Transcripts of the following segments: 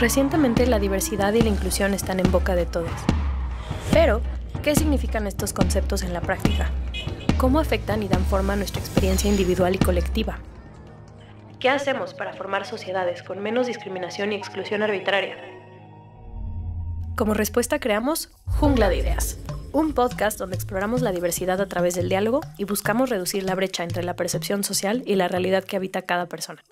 Recientemente la diversidad y la inclusión están en boca de todos. Pero, ¿qué significan estos conceptos en la práctica? ¿Cómo afectan y dan forma a nuestra experiencia individual y colectiva? ¿Qué hacemos para formar sociedades con menos discriminación y exclusión arbitraria? Como respuesta creamos Jungla de Ideas, un podcast donde exploramos la diversidad a través del diálogo y buscamos reducir la brecha entre la percepción social y la realidad que habita cada persona.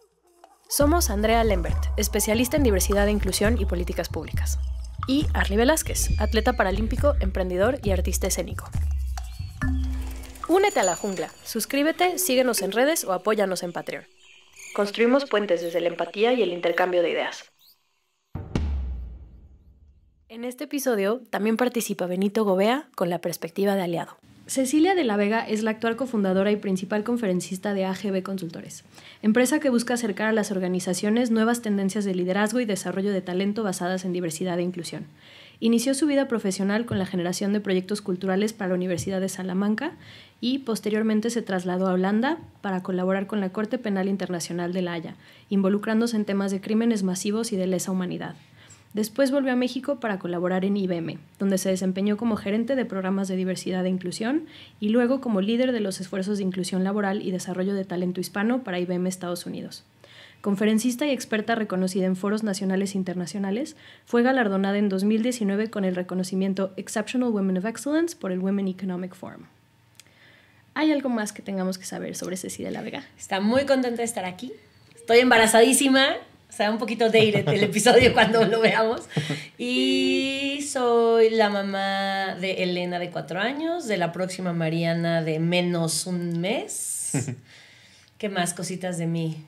Somos Andrea Lembert, especialista en diversidad e inclusión y políticas públicas. Y Arli Velázquez, atleta paralímpico, emprendedor y artista escénico. Únete a la jungla, suscríbete, síguenos en redes o apóyanos en Patreon. Construimos puentes desde la empatía y el intercambio de ideas. En este episodio también participa Benito Gobea con la perspectiva de aliado. Cecilia de la Vega es la actual cofundadora y principal conferencista de AGB Consultores, empresa que busca acercar a las organizaciones nuevas tendencias de liderazgo y desarrollo de talento basadas en diversidad e inclusión. Inició su vida profesional con la generación de proyectos culturales para la Universidad de Salamanca y posteriormente se trasladó a Holanda para colaborar con la Corte Penal Internacional de La Haya, involucrándose en temas de crímenes masivos y de lesa humanidad. Después volvió a México para colaborar en IBM, donde se desempeñó como gerente de programas de diversidad e inclusión y luego como líder de los esfuerzos de inclusión laboral y desarrollo de talento hispano para IBM Estados Unidos. Conferencista y experta reconocida en foros nacionales e internacionales, fue galardonada en 2019 con el reconocimiento Exceptional Women of Excellence por el Women Economic Forum. ¿Hay algo más que tengamos que saber sobre Cecilia de la Vega? Está muy contenta de estar aquí. Estoy embarazadísima sea, un poquito dated el episodio cuando lo veamos. Y soy la mamá de Elena de cuatro años, de la próxima Mariana de menos un mes. ¿Qué más cositas de mí?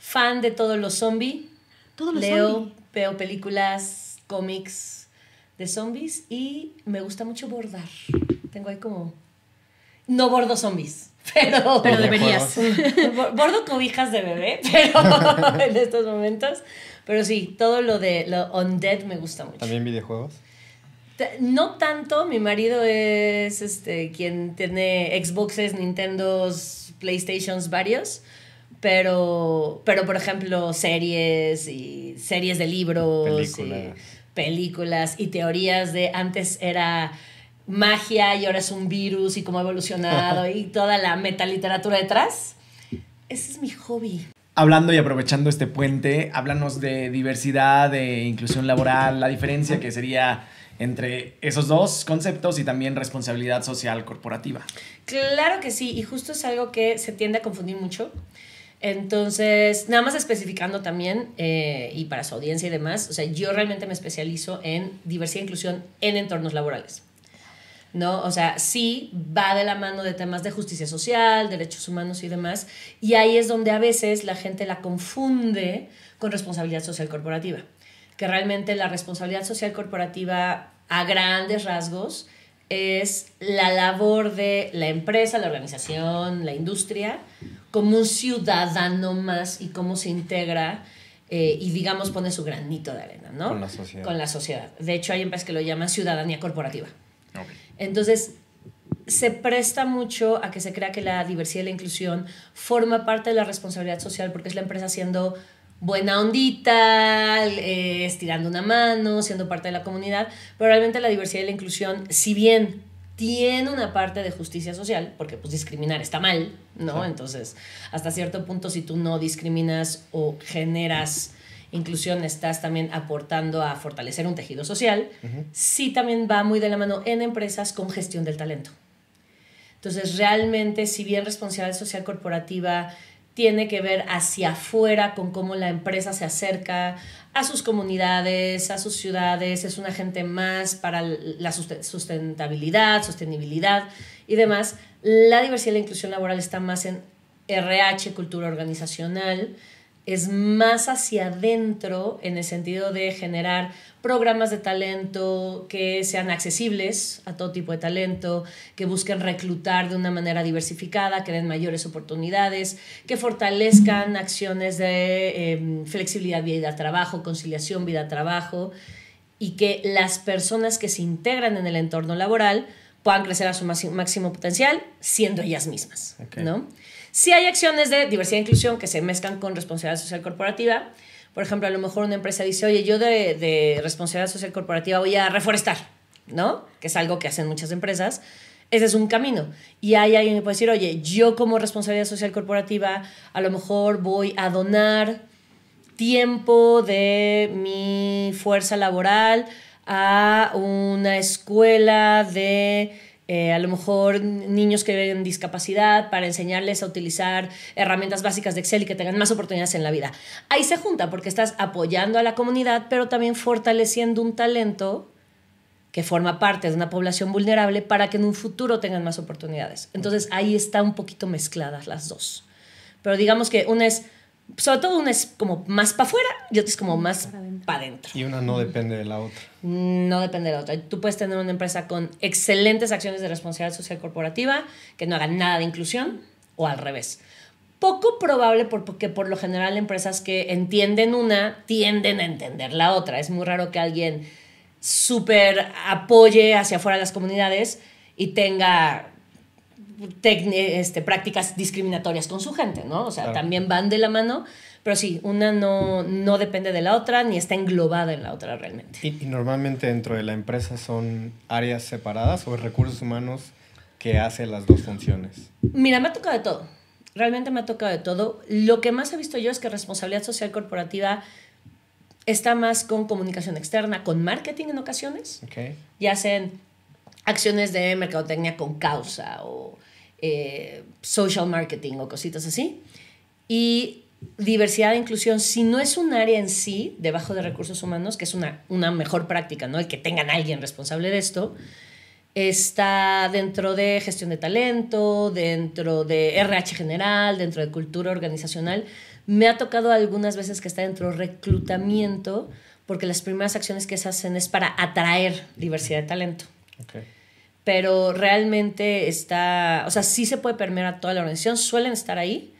Fan de todos los zombies. Todos los Leo, veo películas, cómics de zombies y me gusta mucho bordar. Tengo ahí como... No bordo zombies pero, pero deberías. Bordo cobijas de bebé, pero en estos momentos. Pero sí, todo lo de lo undead me gusta mucho. ¿También videojuegos? No tanto, mi marido es este quien tiene Xboxes, Nintendos, PlayStations varios, pero pero por ejemplo, series y series de libros películas. y películas y teorías de antes era magia y ahora es un virus y cómo ha evolucionado y toda la metaliteratura detrás. Ese es mi hobby. Hablando y aprovechando este puente, háblanos de diversidad, de inclusión laboral, la diferencia que sería entre esos dos conceptos y también responsabilidad social corporativa. Claro que sí, y justo es algo que se tiende a confundir mucho. Entonces, nada más especificando también, eh, y para su audiencia y demás, o sea, yo realmente me especializo en diversidad e inclusión en entornos laborales. ¿No? O sea, sí va de la mano de temas de justicia social, derechos humanos y demás, y ahí es donde a veces la gente la confunde con responsabilidad social corporativa, que realmente la responsabilidad social corporativa a grandes rasgos es la labor de la empresa, la organización, la industria, como un ciudadano más y cómo se integra eh, y digamos pone su granito de arena, ¿no? Con la sociedad. Con la sociedad. De hecho, hay empresas que lo llaman ciudadanía corporativa. Entonces, se presta mucho a que se crea que la diversidad y la inclusión forma parte de la responsabilidad social porque es la empresa siendo buena ondita, eh, estirando una mano, siendo parte de la comunidad, pero realmente la diversidad y la inclusión, si bien tiene una parte de justicia social, porque pues discriminar está mal, ¿no? Entonces, hasta cierto punto, si tú no discriminas o generas inclusión estás también aportando a fortalecer un tejido social, sí también va muy de la mano en empresas con gestión del talento. Entonces, realmente, si bien responsabilidad social corporativa tiene que ver hacia afuera con cómo la empresa se acerca a sus comunidades, a sus ciudades, es un agente más para la sustentabilidad, sostenibilidad y demás. La diversidad y la inclusión laboral está más en RH, cultura organizacional, es más hacia adentro en el sentido de generar programas de talento que sean accesibles a todo tipo de talento, que busquen reclutar de una manera diversificada, que den mayores oportunidades, que fortalezcan acciones de em, flexibilidad vida-trabajo, conciliación vida-trabajo y que las personas que se integran en el entorno laboral puedan crecer a su máximo potencial siendo ellas mismas, ¿no? Si hay acciones de diversidad e inclusión que se mezclan con responsabilidad social corporativa, Por ejemplo, a lo mejor una empresa dice, oye, yo de, de responsabilidad social corporativa voy a reforestar, ¿no? Que es algo que hacen muchas empresas. Ese es un camino. Y hay alguien que puede decir, oye, yo como responsabilidad social corporativa a lo mejor voy a donar tiempo de mi fuerza laboral a una escuela de eh, a lo mejor niños que ven discapacidad para enseñarles a utilizar herramientas básicas de Excel y que tengan más oportunidades en la vida. Ahí se junta porque estás apoyando a la comunidad, pero también fortaleciendo un talento que forma parte de una población vulnerable para que en un futuro tengan más oportunidades. Entonces ahí está un poquito mezcladas las dos. Pero digamos que una es sobre todo una es como más para afuera y otra es como más para adentro. Y una no depende de la otra. No depende de la otra. Tú puedes tener una empresa con excelentes acciones de responsabilidad social corporativa que no hagan nada de inclusión o al revés. Poco probable porque por lo general empresas que entienden una tienden a entender la otra. Es muy raro que alguien súper apoye hacia afuera las comunidades y tenga este, prácticas discriminatorias con su gente, ¿no? O sea, también van de la mano, pero sí, una no, no depende de la otra ni está englobada en la otra realmente. ¿Y, normalmente dentro de la empresa son áreas separadas o recursos humanos que hacen las dos funciones? Mira, me ha tocado de todo. Realmente me ha tocado de todo. Lo que más he visto yo es que responsabilidad social corporativa está más con comunicación externa, con marketing en ocasiones. Okay. Y hacen acciones de mercadotecnia con causa o eh, social marketing o cositas así. Y diversidad e inclusión, si no es un área en sí, debajo de recursos humanos, que es una, una mejor práctica, ¿no? El que tengan alguien responsable de esto, está dentro de gestión de talento, dentro de RH general, dentro de cultura organizacional. Me ha tocado algunas veces que está dentro de reclutamiento, porque las primeras acciones que se hacen es para atraer diversidad de talento. Okay pero realmente está, o sea, sí se puede permear a toda la organización, suelen estar ahí.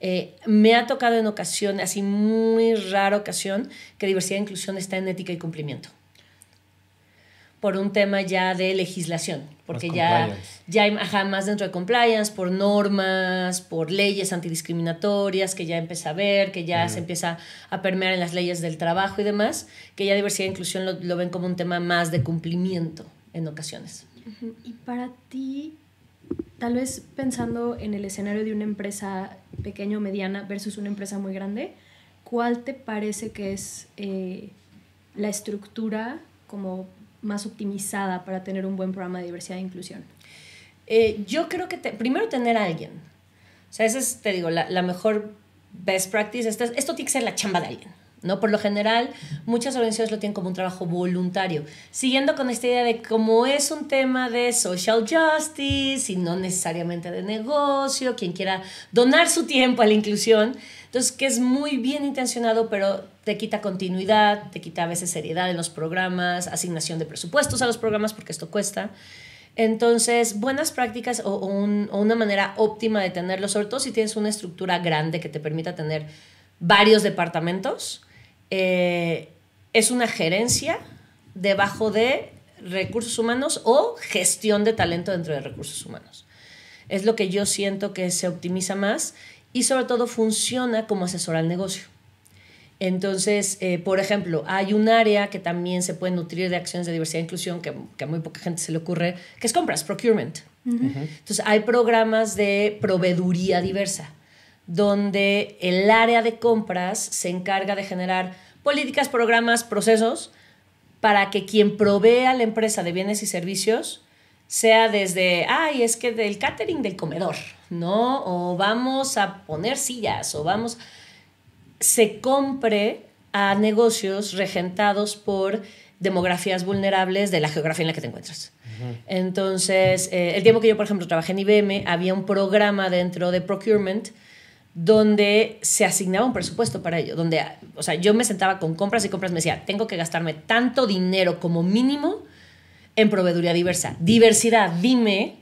Eh, me ha tocado en ocasión, así muy rara ocasión, que diversidad e inclusión está en ética y cumplimiento. Por un tema ya de legislación, porque ya, ya hay más dentro de compliance, por normas, por leyes antidiscriminatorias que ya empieza a ver, que ya se empieza a permear en las leyes del trabajo y demás, que ya diversidad e inclusión lo, lo ven como un tema más de cumplimiento en ocasiones. Y para ti, tal vez pensando en el escenario de una empresa pequeña o mediana versus una empresa muy grande, ¿cuál te parece que es eh, la estructura como más optimizada para tener un buen programa de diversidad e inclusión? Eh, yo creo que primero tener a alguien. O sea, esa es, te digo, la, la mejor best practice. Esto, esto tiene que ser la chamba de alguien. ¿No? Por lo general, muchas organizaciones lo tienen como un trabajo voluntario, siguiendo con esta idea de cómo es un tema de social justice y no necesariamente de negocio, quien quiera donar su tiempo a la inclusión, entonces que es muy bien intencionado, pero te quita continuidad, te quita a veces seriedad en los programas, asignación de presupuestos a los programas, porque esto cuesta. Entonces, buenas prácticas o, o una manera óptima de tenerlo, sobre todo si tienes una estructura grande que te permita tener varios departamentos, eh, es una gerencia debajo de recursos humanos o gestión de talento dentro de recursos humanos. Es lo que yo siento que se optimiza más y sobre todo funciona como asesor al negocio. Entonces, eh, por ejemplo, hay un área que también se puede nutrir de acciones de diversidad e inclusión, que, que a muy poca gente se le ocurre, que es compras, procurement. Entonces, hay programas de proveeduría diversa donde el área de compras se encarga de generar políticas, programas, procesos para que quien provea a la empresa de bienes y servicios sea desde, ay, es que del catering del comedor, ¿no? O vamos a poner sillas, o vamos, se compre a negocios regentados por demografías vulnerables de la geografía en la que te encuentras. Entonces, eh, el tiempo que yo, por ejemplo, trabajé en IBM, había un programa dentro de procurement donde se asignaba un presupuesto para ello, donde, o sea, yo me sentaba con compras y compras, me decía, tengo que gastarme tanto dinero como mínimo en proveeduría diversa. Diversidad, dime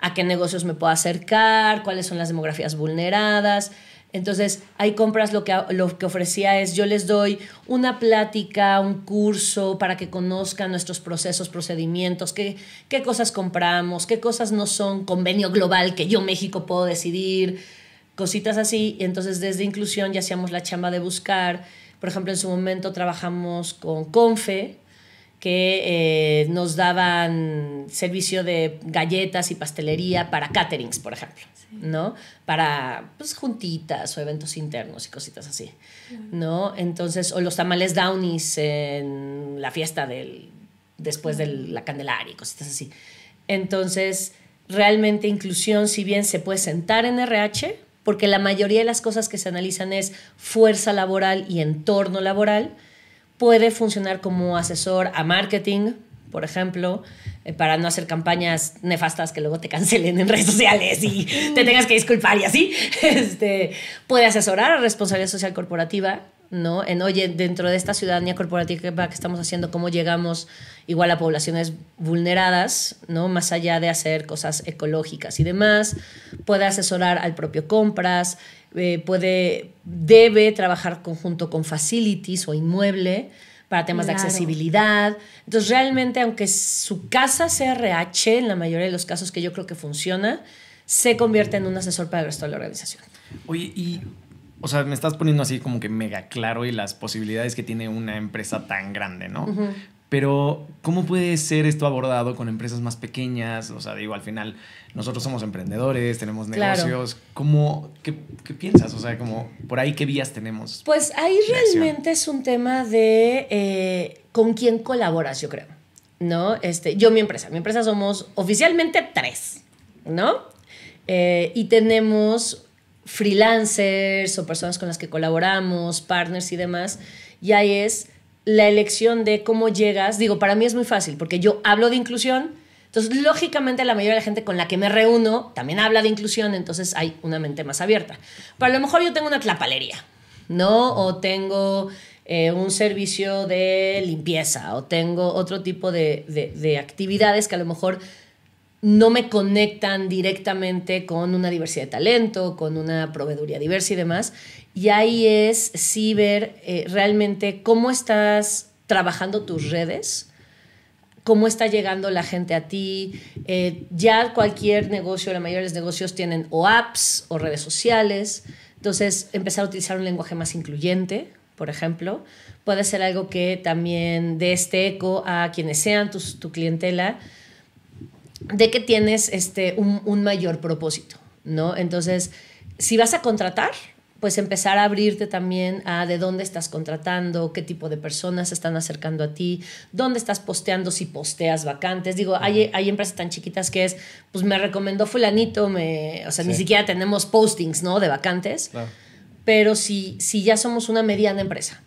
a qué negocios me puedo acercar, cuáles son las demografías vulneradas. Entonces, hay compras, lo que, lo que ofrecía es, yo les doy una plática, un curso para que conozcan nuestros procesos, procedimientos, qué, qué cosas compramos, qué cosas no son convenio global que yo, México, puedo decidir cositas así. Y entonces desde inclusión ya hacíamos la chamba de buscar Por ejemplo, en su momento trabajamos con Confe, que eh, nos daban servicio de galletas y pastelería para caterings, por ejemplo, ¿no? Para pues, juntitas o eventos internos y cositas así, ¿no? Entonces, o los tamales Downies en la fiesta del, después de la Candelaria y cositas así. Entonces, realmente inclusión, si bien se puede sentar en RH, porque la mayoría de las cosas que se analizan es fuerza laboral y entorno laboral, puede funcionar como asesor a marketing, por ejemplo, eh, para no hacer campañas nefastas que luego te cancelen en redes sociales y te tengas que disculpar y así. Este, puede asesorar a responsabilidad social corporativa, ¿no? En, oye, dentro de esta ciudadanía corporativa que estamos haciendo, ¿cómo llegamos igual a poblaciones vulneradas, ¿no? Más allá de hacer cosas ecológicas y demás. Puede asesorar al propio compras, eh, puede, debe trabajar conjunto con facilities o inmueble para temas de accesibilidad. Entonces, realmente, aunque su casa sea RH, en la mayoría de los casos que yo creo que funciona, se convierte en un asesor para el resto de la organización. Oye, y, o sea, me estás poniendo así como que mega claro y las posibilidades que tiene una empresa tan grande, ¿no? Pero, ¿cómo puede ser esto abordado con empresas más pequeñas? O sea, digo, al final, nosotros somos emprendedores, tenemos negocios. ¿Cómo, qué, qué, piensas? O sea, como, por ahí, ¿qué vías tenemos? Pues ahí realmente es un tema de eh, con quién colaboras, yo creo. ¿No? Este, yo, mi empresa. Mi empresa somos oficialmente tres, ¿no? Eh, y tenemos freelancers o personas con las que colaboramos, partners y demás. Y ahí es la elección de cómo llegas, digo, para mí es muy fácil, porque yo hablo de inclusión, entonces lógicamente la mayoría de la gente con la que me reúno también habla de inclusión, entonces hay una mente más abierta. Pero a lo mejor yo tengo una tlapalería, ¿no? O tengo eh, un servicio de limpieza, o tengo otro tipo de, de actividades que a lo mejor no me conectan directamente con una diversidad de talento, con una proveeduría diversa y demás. Y ahí es sí ver eh, realmente cómo estás trabajando tus redes, cómo está llegando la gente a ti. Eh, ya cualquier negocio, la mayoría de los negocios tienen o apps o redes sociales. Entonces, empezar a utilizar un lenguaje más incluyente, por ejemplo, puede ser algo que también dé este eco a quienes sean tu clientela de que tienes este, un, un mayor propósito, ¿no? Entonces, si vas a contratar, pues empezar a abrirte también a de dónde estás contratando, qué tipo de personas se están acercando a ti, dónde estás posteando, si posteas vacantes. Digo, hay, hay empresas tan chiquitas que es, pues me recomendó fulanito, me, o sea, ni siquiera tenemos postings, ¿no? De vacantes. Pero si, si ya somos una mediana empresa,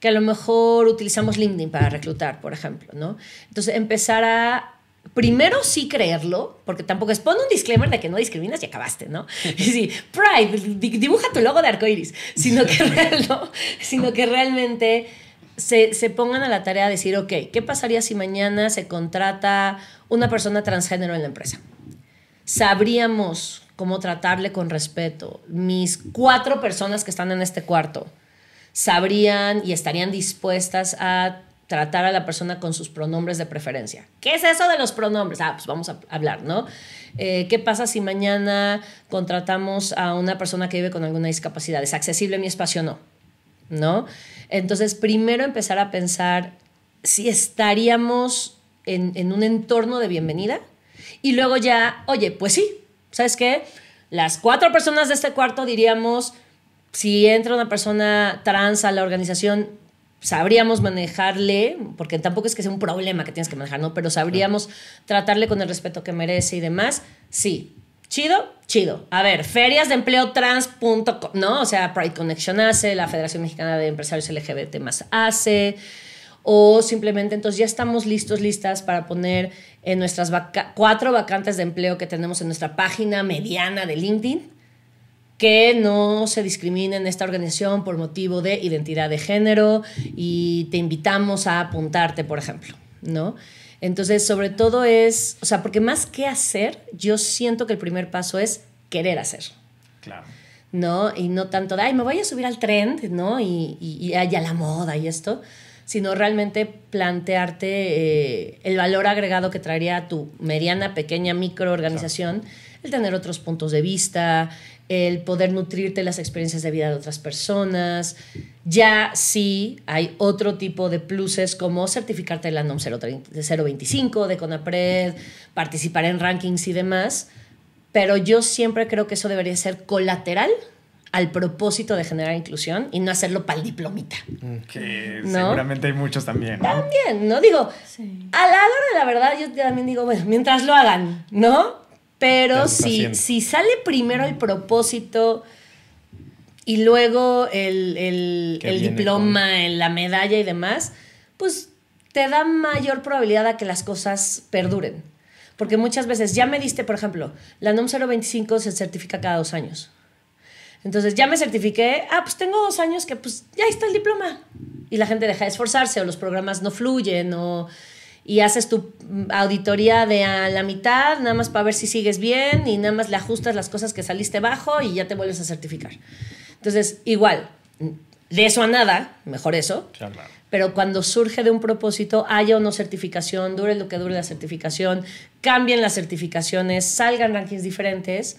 que a lo mejor utilizamos LinkedIn para reclutar, por ejemplo, ¿no? Entonces, empezar a primero sí creerlo, porque tampoco es pon un disclaimer de que no discriminas y acabaste, ¿no? Sí, Pride, dibuja tu logo de arcoiris, sino que, sino que realmente se, se, pongan a la tarea de decir, ok, ¿qué pasaría si mañana se contrata una persona transgénero en la empresa? Sabríamos cómo tratarle con respeto. Mis cuatro personas que están en este cuarto sabrían y estarían dispuestas a tratar a la persona con sus pronombres de preferencia. ¿Qué es eso de los pronombres? Ah, pues vamos a hablar, ¿no? Eh, ¿Qué pasa si mañana contratamos a una persona que vive con alguna discapacidad? ¿Es accesible mi espacio o no? ¿No? Entonces, primero empezar a pensar si estaríamos en, en un entorno de bienvenida y luego ya, oye, pues sí, ¿sabes qué? Las cuatro personas de este cuarto diríamos, si entra una persona trans a la organización, sabríamos manejarle, porque tampoco es que sea un problema que tienes que manejar, ¿no? Pero sabríamos tratarle con el respeto que merece y demás. Sí. Chido, chido. A ver, ferias de empleo trans.com, ¿no? O sea, Pride Connection hace, la Federación Mexicana de Empresarios LGBT más hace, o simplemente entonces ya estamos listos, listas para poner en nuestras cuatro vacantes de empleo que tenemos en nuestra página mediana de LinkedIn que no se discrimine en esta organización por motivo de identidad de género y te invitamos a apuntarte, por ejemplo, ¿no? Entonces, sobre todo es, o sea, porque más que hacer, yo siento que el primer paso es querer hacer. Claro. ¿No? Y no tanto de, ay, me voy a subir al trend, ¿no? Y, y, a la moda y esto, sino realmente plantearte eh, el valor agregado que traería a tu mediana, pequeña, microorganización, el tener otros puntos de vista, el poder nutrirte las experiencias de vida de otras personas. Ya sí hay otro tipo de pluses como certificarte de la NOM 025, de CONAPRED, participar en rankings y demás, pero yo siempre creo que eso debería ser colateral al propósito de generar inclusión y no hacerlo para el diplomita. Que seguramente hay muchos también. También, ¿no? Digo, a la hora de la verdad, yo también digo, bueno, mientras lo hagan, ¿no? Pero si, si sale primero el propósito y luego el, el, diploma, la medalla y demás, pues te da mayor probabilidad a que las cosas perduren. Porque muchas veces ya me diste, por ejemplo, la NOM 025 se certifica cada dos años. Entonces ya me certifiqué, ah, pues tengo dos años que pues ya está el diploma. Y la gente deja de esforzarse o los programas no fluyen o y haces tu auditoría de a la mitad, nada más para ver si sigues bien y nada más le ajustas las cosas que saliste bajo y ya te vuelves a certificar. Entonces, igual, de eso a nada, mejor eso. Pero cuando surge de un propósito, haya o no certificación, dure lo que dure la certificación, cambien las certificaciones, salgan rankings diferentes,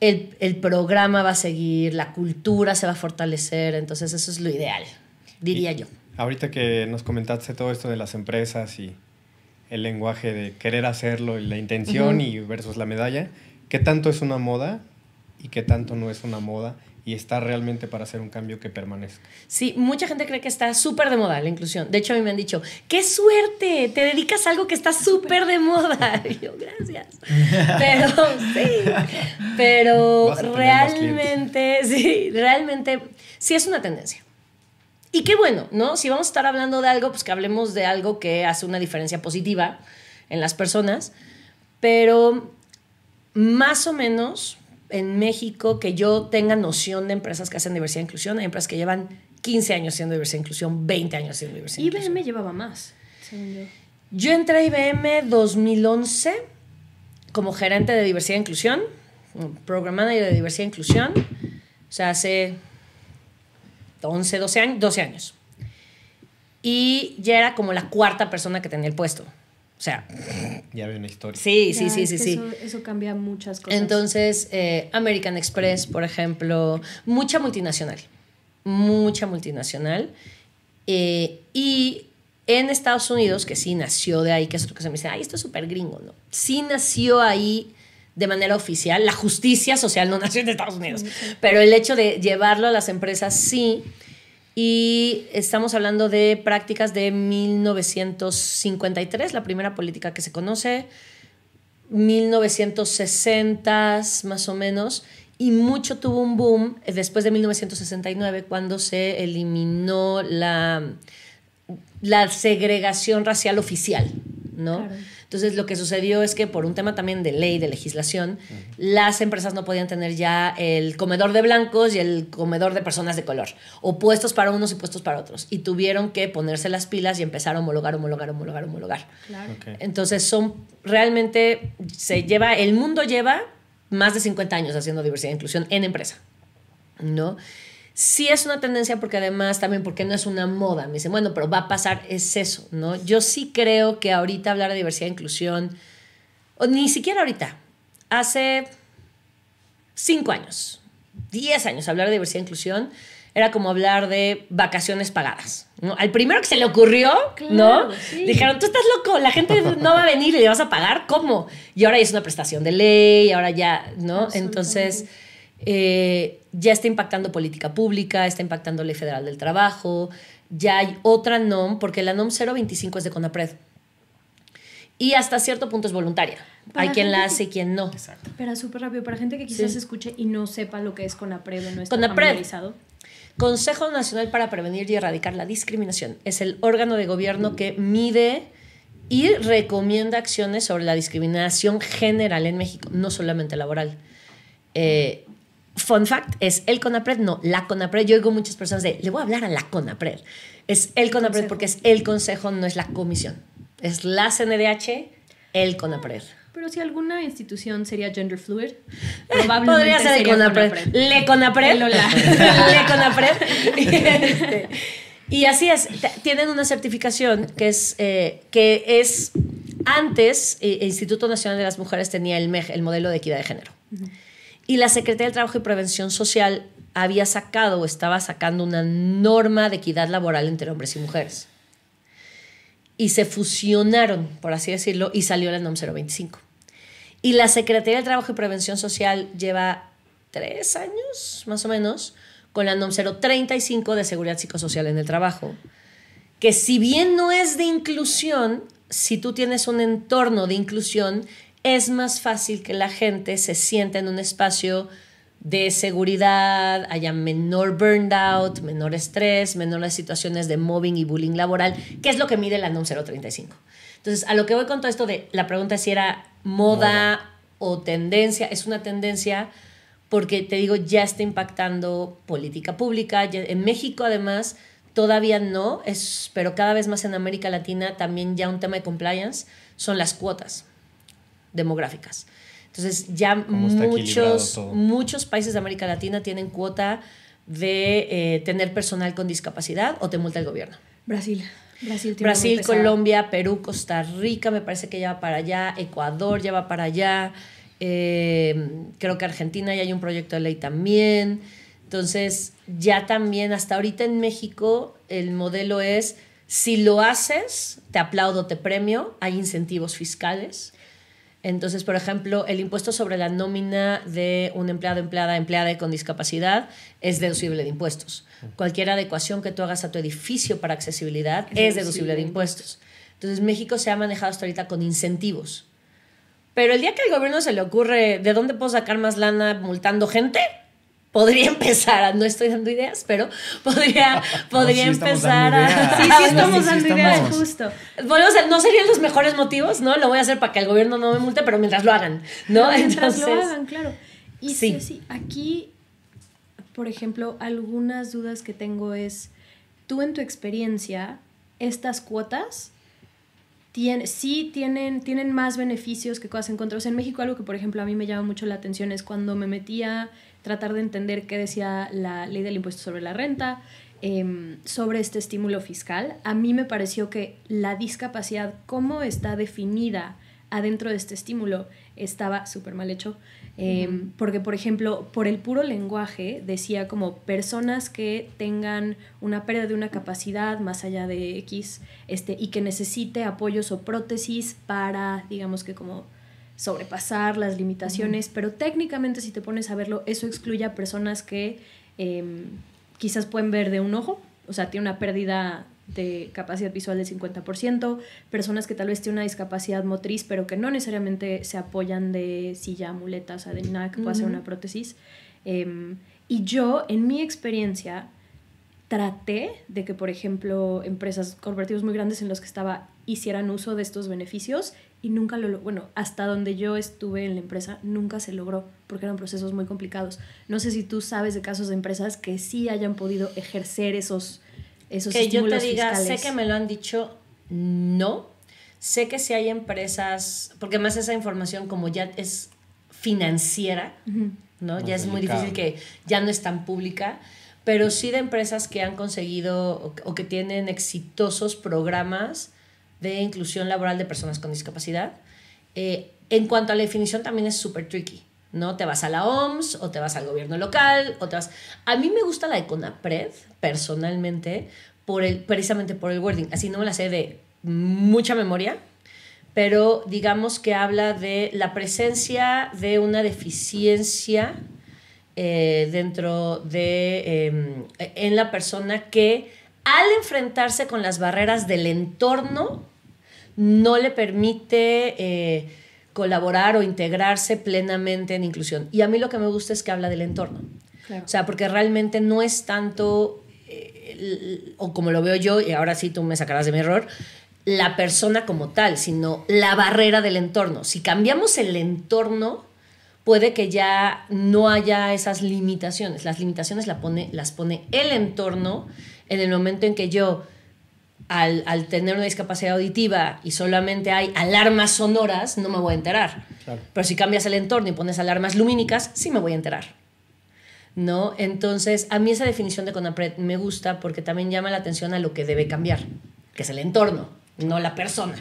el, el programa va a seguir, la cultura se va a fortalecer, entonces eso es lo ideal, diría yo. Ahorita que nos comentaste todo esto de las empresas y el lenguaje de querer hacerlo y la intención y versus la medalla, ¿qué tanto es una moda y qué tanto no es una moda? y está realmente para hacer un cambio que permanezca. Sí, mucha gente cree que está súper de moda la inclusión. De hecho, a mí me han dicho, qué suerte, te dedicas a algo que está súper de moda. Y yo, gracias. Pero sí, pero realmente, sí, realmente, sí es una tendencia. Y qué bueno, ¿no? Si vamos a estar hablando de algo, pues que hablemos de algo que hace una diferencia positiva en las personas. Pero más o menos en México, que yo tenga noción de empresas que hacen diversidad e inclusión, hay empresas que llevan 15 años haciendo diversidad e inclusión, 20 años haciendo diversidad e inclusión. IBM llevaba más, yo. Yo entré a IBM 2011 como gerente de diversidad e inclusión, program manager de diversidad e inclusión. O sea, hace 11, 12 años, 12 años. Y ya era como la cuarta persona que tenía el puesto. O sea. Ya había una historia. Sí, sí, sí, sí, sí. Eso, cambia muchas cosas. Entonces, eh, American Express, por ejemplo, mucha multinacional. Mucha multinacional. Eh, y en Estados Unidos, que sí nació de ahí, que es otro que se me dice, ay, esto es súper gringo, ¿no? Sí nació ahí de manera oficial. La justicia social no nació en Estados Unidos, pero el hecho de llevarlo a las empresas sí. Y estamos hablando de prácticas de 1953, la primera política que se conoce, 1960 más o menos, y mucho tuvo un boom después de 1969 cuando se eliminó la, la segregación racial oficial, ¿no? Entonces lo que sucedió es que por un tema también de ley, de legislación, las empresas no podían tener ya el comedor de blancos y el comedor de personas de color, o puestos para unos y puestos para otros. Y tuvieron que ponerse las pilas y empezar a homologar, homologar, homologar, homologar. Entonces son realmente, se lleva, el mundo lleva más de 50 años haciendo diversidad e inclusión en empresa, ¿no? Sí es una tendencia porque además también porque no es una moda. Me dicen, bueno, pero va a pasar, es eso, ¿no? Yo sí creo que ahorita hablar de diversidad e inclusión, o ni siquiera ahorita, hace cinco años, diez años, hablar de diversidad e inclusión era como hablar de vacaciones pagadas. ¿no? Al primero que se le ocurrió, ¿no? Dijeron, tú estás loco, la gente no va a venir y le vas a pagar, ¿cómo? Y ahora ya es una prestación de ley, ahora ya, ¿no? Entonces eh, ya está impactando política pública, está impactando ley federal del trabajo, ya hay otra NOM, porque la NOM 025 es de CONAPRED. Y hasta cierto punto es voluntaria. hay quien la hace y quien no. Exacto. Pero súper rápido, para gente que quizás escuche y no sepa lo que es CONAPRED o no está CONAPRED, Consejo Nacional para Prevenir y Erradicar la Discriminación. Es el órgano de gobierno que mide y recomienda acciones sobre la discriminación general en México, no solamente laboral. Eh, fun fact, es el CONAPRED, no la CONAPRED. Yo oigo muchas personas de, le voy a hablar a la CONAPRED. Es el CONAPRED porque es el consejo, no es la comisión. Es la CNDH, el CONAPRED. Pero si alguna institución sería gender fluid, probablemente podría ser el CONAPRED. Le CONAPRED. Le CONAPRED. Este, y así es, tienen una certificación que es, eh, que es antes, el eh, Instituto Nacional de las Mujeres tenía el MEG, el modelo de equidad de género. Y la Secretaría del Trabajo y Prevención Social había sacado o estaba sacando una norma de equidad laboral entre hombres y mujeres. Y se fusionaron, por así decirlo, y salió la NOM 025. Y la Secretaría del Trabajo y Prevención Social lleva tres años, más o menos, con la NOM 035 de Seguridad Psicosocial en el Trabajo, que si bien no es de inclusión, si tú tienes un entorno de inclusión, es más fácil que la gente se sienta en un espacio de seguridad, haya menor burnout, menor estrés, menores situaciones de mobbing y bullying laboral, que es lo que mide la NOM 035. Entonces, a lo que voy con todo esto de la pregunta si era moda, o tendencia, es una tendencia porque te digo, ya está impactando política pública. en México, además, todavía no, es, pero cada vez más en América Latina también ya un tema de compliance son las cuotas demográficas. Entonces, ya muchos, muchos países de América Latina tienen cuota de eh, tener personal con discapacidad o te multa el gobierno. Brasil. Brasil, Brasil Colombia, Perú, Costa Rica, me parece que ya va para allá, Ecuador ya va para allá. Eh, creo que Argentina ya hay un proyecto de ley también. Entonces, ya también hasta ahorita en México el modelo es, si lo haces, te aplaudo, te premio, hay incentivos fiscales. Entonces, por ejemplo, el impuesto sobre la nómina de un empleado, empleada, empleada con discapacidad es deducible de impuestos. Cualquier adecuación que tú hagas a tu edificio para accesibilidad es, deducible de impuestos. Entonces, México se ha manejado hasta ahorita con incentivos. Pero el día que al gobierno se le ocurre de dónde puedo sacar más lana multando gente, podría empezar, no estoy dando ideas, pero podría, podría empezar a... Sí, sí, estamos dando ideas, justo. Bueno, no serían los mejores motivos, ¿no? Lo voy a hacer para que el gobierno no me multe, pero mientras lo hagan, ¿no? mientras lo hagan, claro. Y sí. sí, aquí, por ejemplo, algunas dudas que tengo es, tú en tu experiencia, estas cuotas sí tienen, tienen más beneficios que cosas en contra. en México algo que, por ejemplo, a mí me llama mucho la atención es cuando me metí a tratar de entender qué decía la ley del impuesto sobre la renta, em, sobre este estímulo fiscal. A mí me pareció que la discapacidad, cómo está definida adentro de este estímulo, estaba súper mal hecho. Em, porque, por ejemplo, por el puro lenguaje decía como personas que tengan una pérdida de una capacidad más allá de X este, y que necesite apoyos o prótesis para, digamos que como sobrepasar las limitaciones, pero técnicamente si te pones a verlo, eso excluye a personas que em, quizás pueden ver de un ojo, o sea, tiene una pérdida de capacidad visual del 50%, personas que tal vez tienen una discapacidad motriz, pero que no necesariamente se apoyan de silla, muletas, o sea, de nada que pueda ser una prótesis. Em, y yo, en mi experiencia, traté de que, por ejemplo, empresas corporativas muy grandes en los que estaba hicieran uso de estos beneficios y nunca lo, bueno, hasta donde yo estuve en la empresa, nunca se logró porque eran procesos muy complicados. No sé si tú sabes de casos de empresas que sí hayan podido ejercer esos que yo te diga, sé que me lo han dicho, no. Sé que si hay empresas, porque más esa información como ya es financiera, ¿no? ya es muy difícil que ya no es tan pública, pero sí de empresas que han conseguido o, que tienen exitosos programas de inclusión laboral de personas con discapacidad. Eh, en cuanto a la definición también es súper tricky. ¿no? Te vas a la OMS o te vas al gobierno local o te vas... A mí me gusta la de CONAPRED, personalmente, por el, precisamente por el wording. Así no me la sé de mucha memoria, pero digamos que habla de la presencia de una deficiencia eh, dentro de... Em, en la persona que al enfrentarse con las barreras del entorno no le permite... Eh, colaborar o integrarse plenamente en inclusión. Y a mí lo que me gusta es que habla del entorno. O sea, porque realmente no es tanto, eh, o como lo veo yo, y ahora sí tú me sacarás de mi error, la persona como tal, sino la barrera del entorno. Si cambiamos el entorno, puede que ya no haya esas limitaciones. Las limitaciones la pone, las pone el entorno en el momento en que yo al, tener una discapacidad auditiva y solamente hay alarmas sonoras, no me voy a enterar. Pero si cambias el entorno y pones alarmas lumínicas, sí me voy a enterar. ¿No? Entonces, a mí esa definición de CONAPRED me gusta porque también llama la atención a lo que debe cambiar, que es el entorno, no la persona.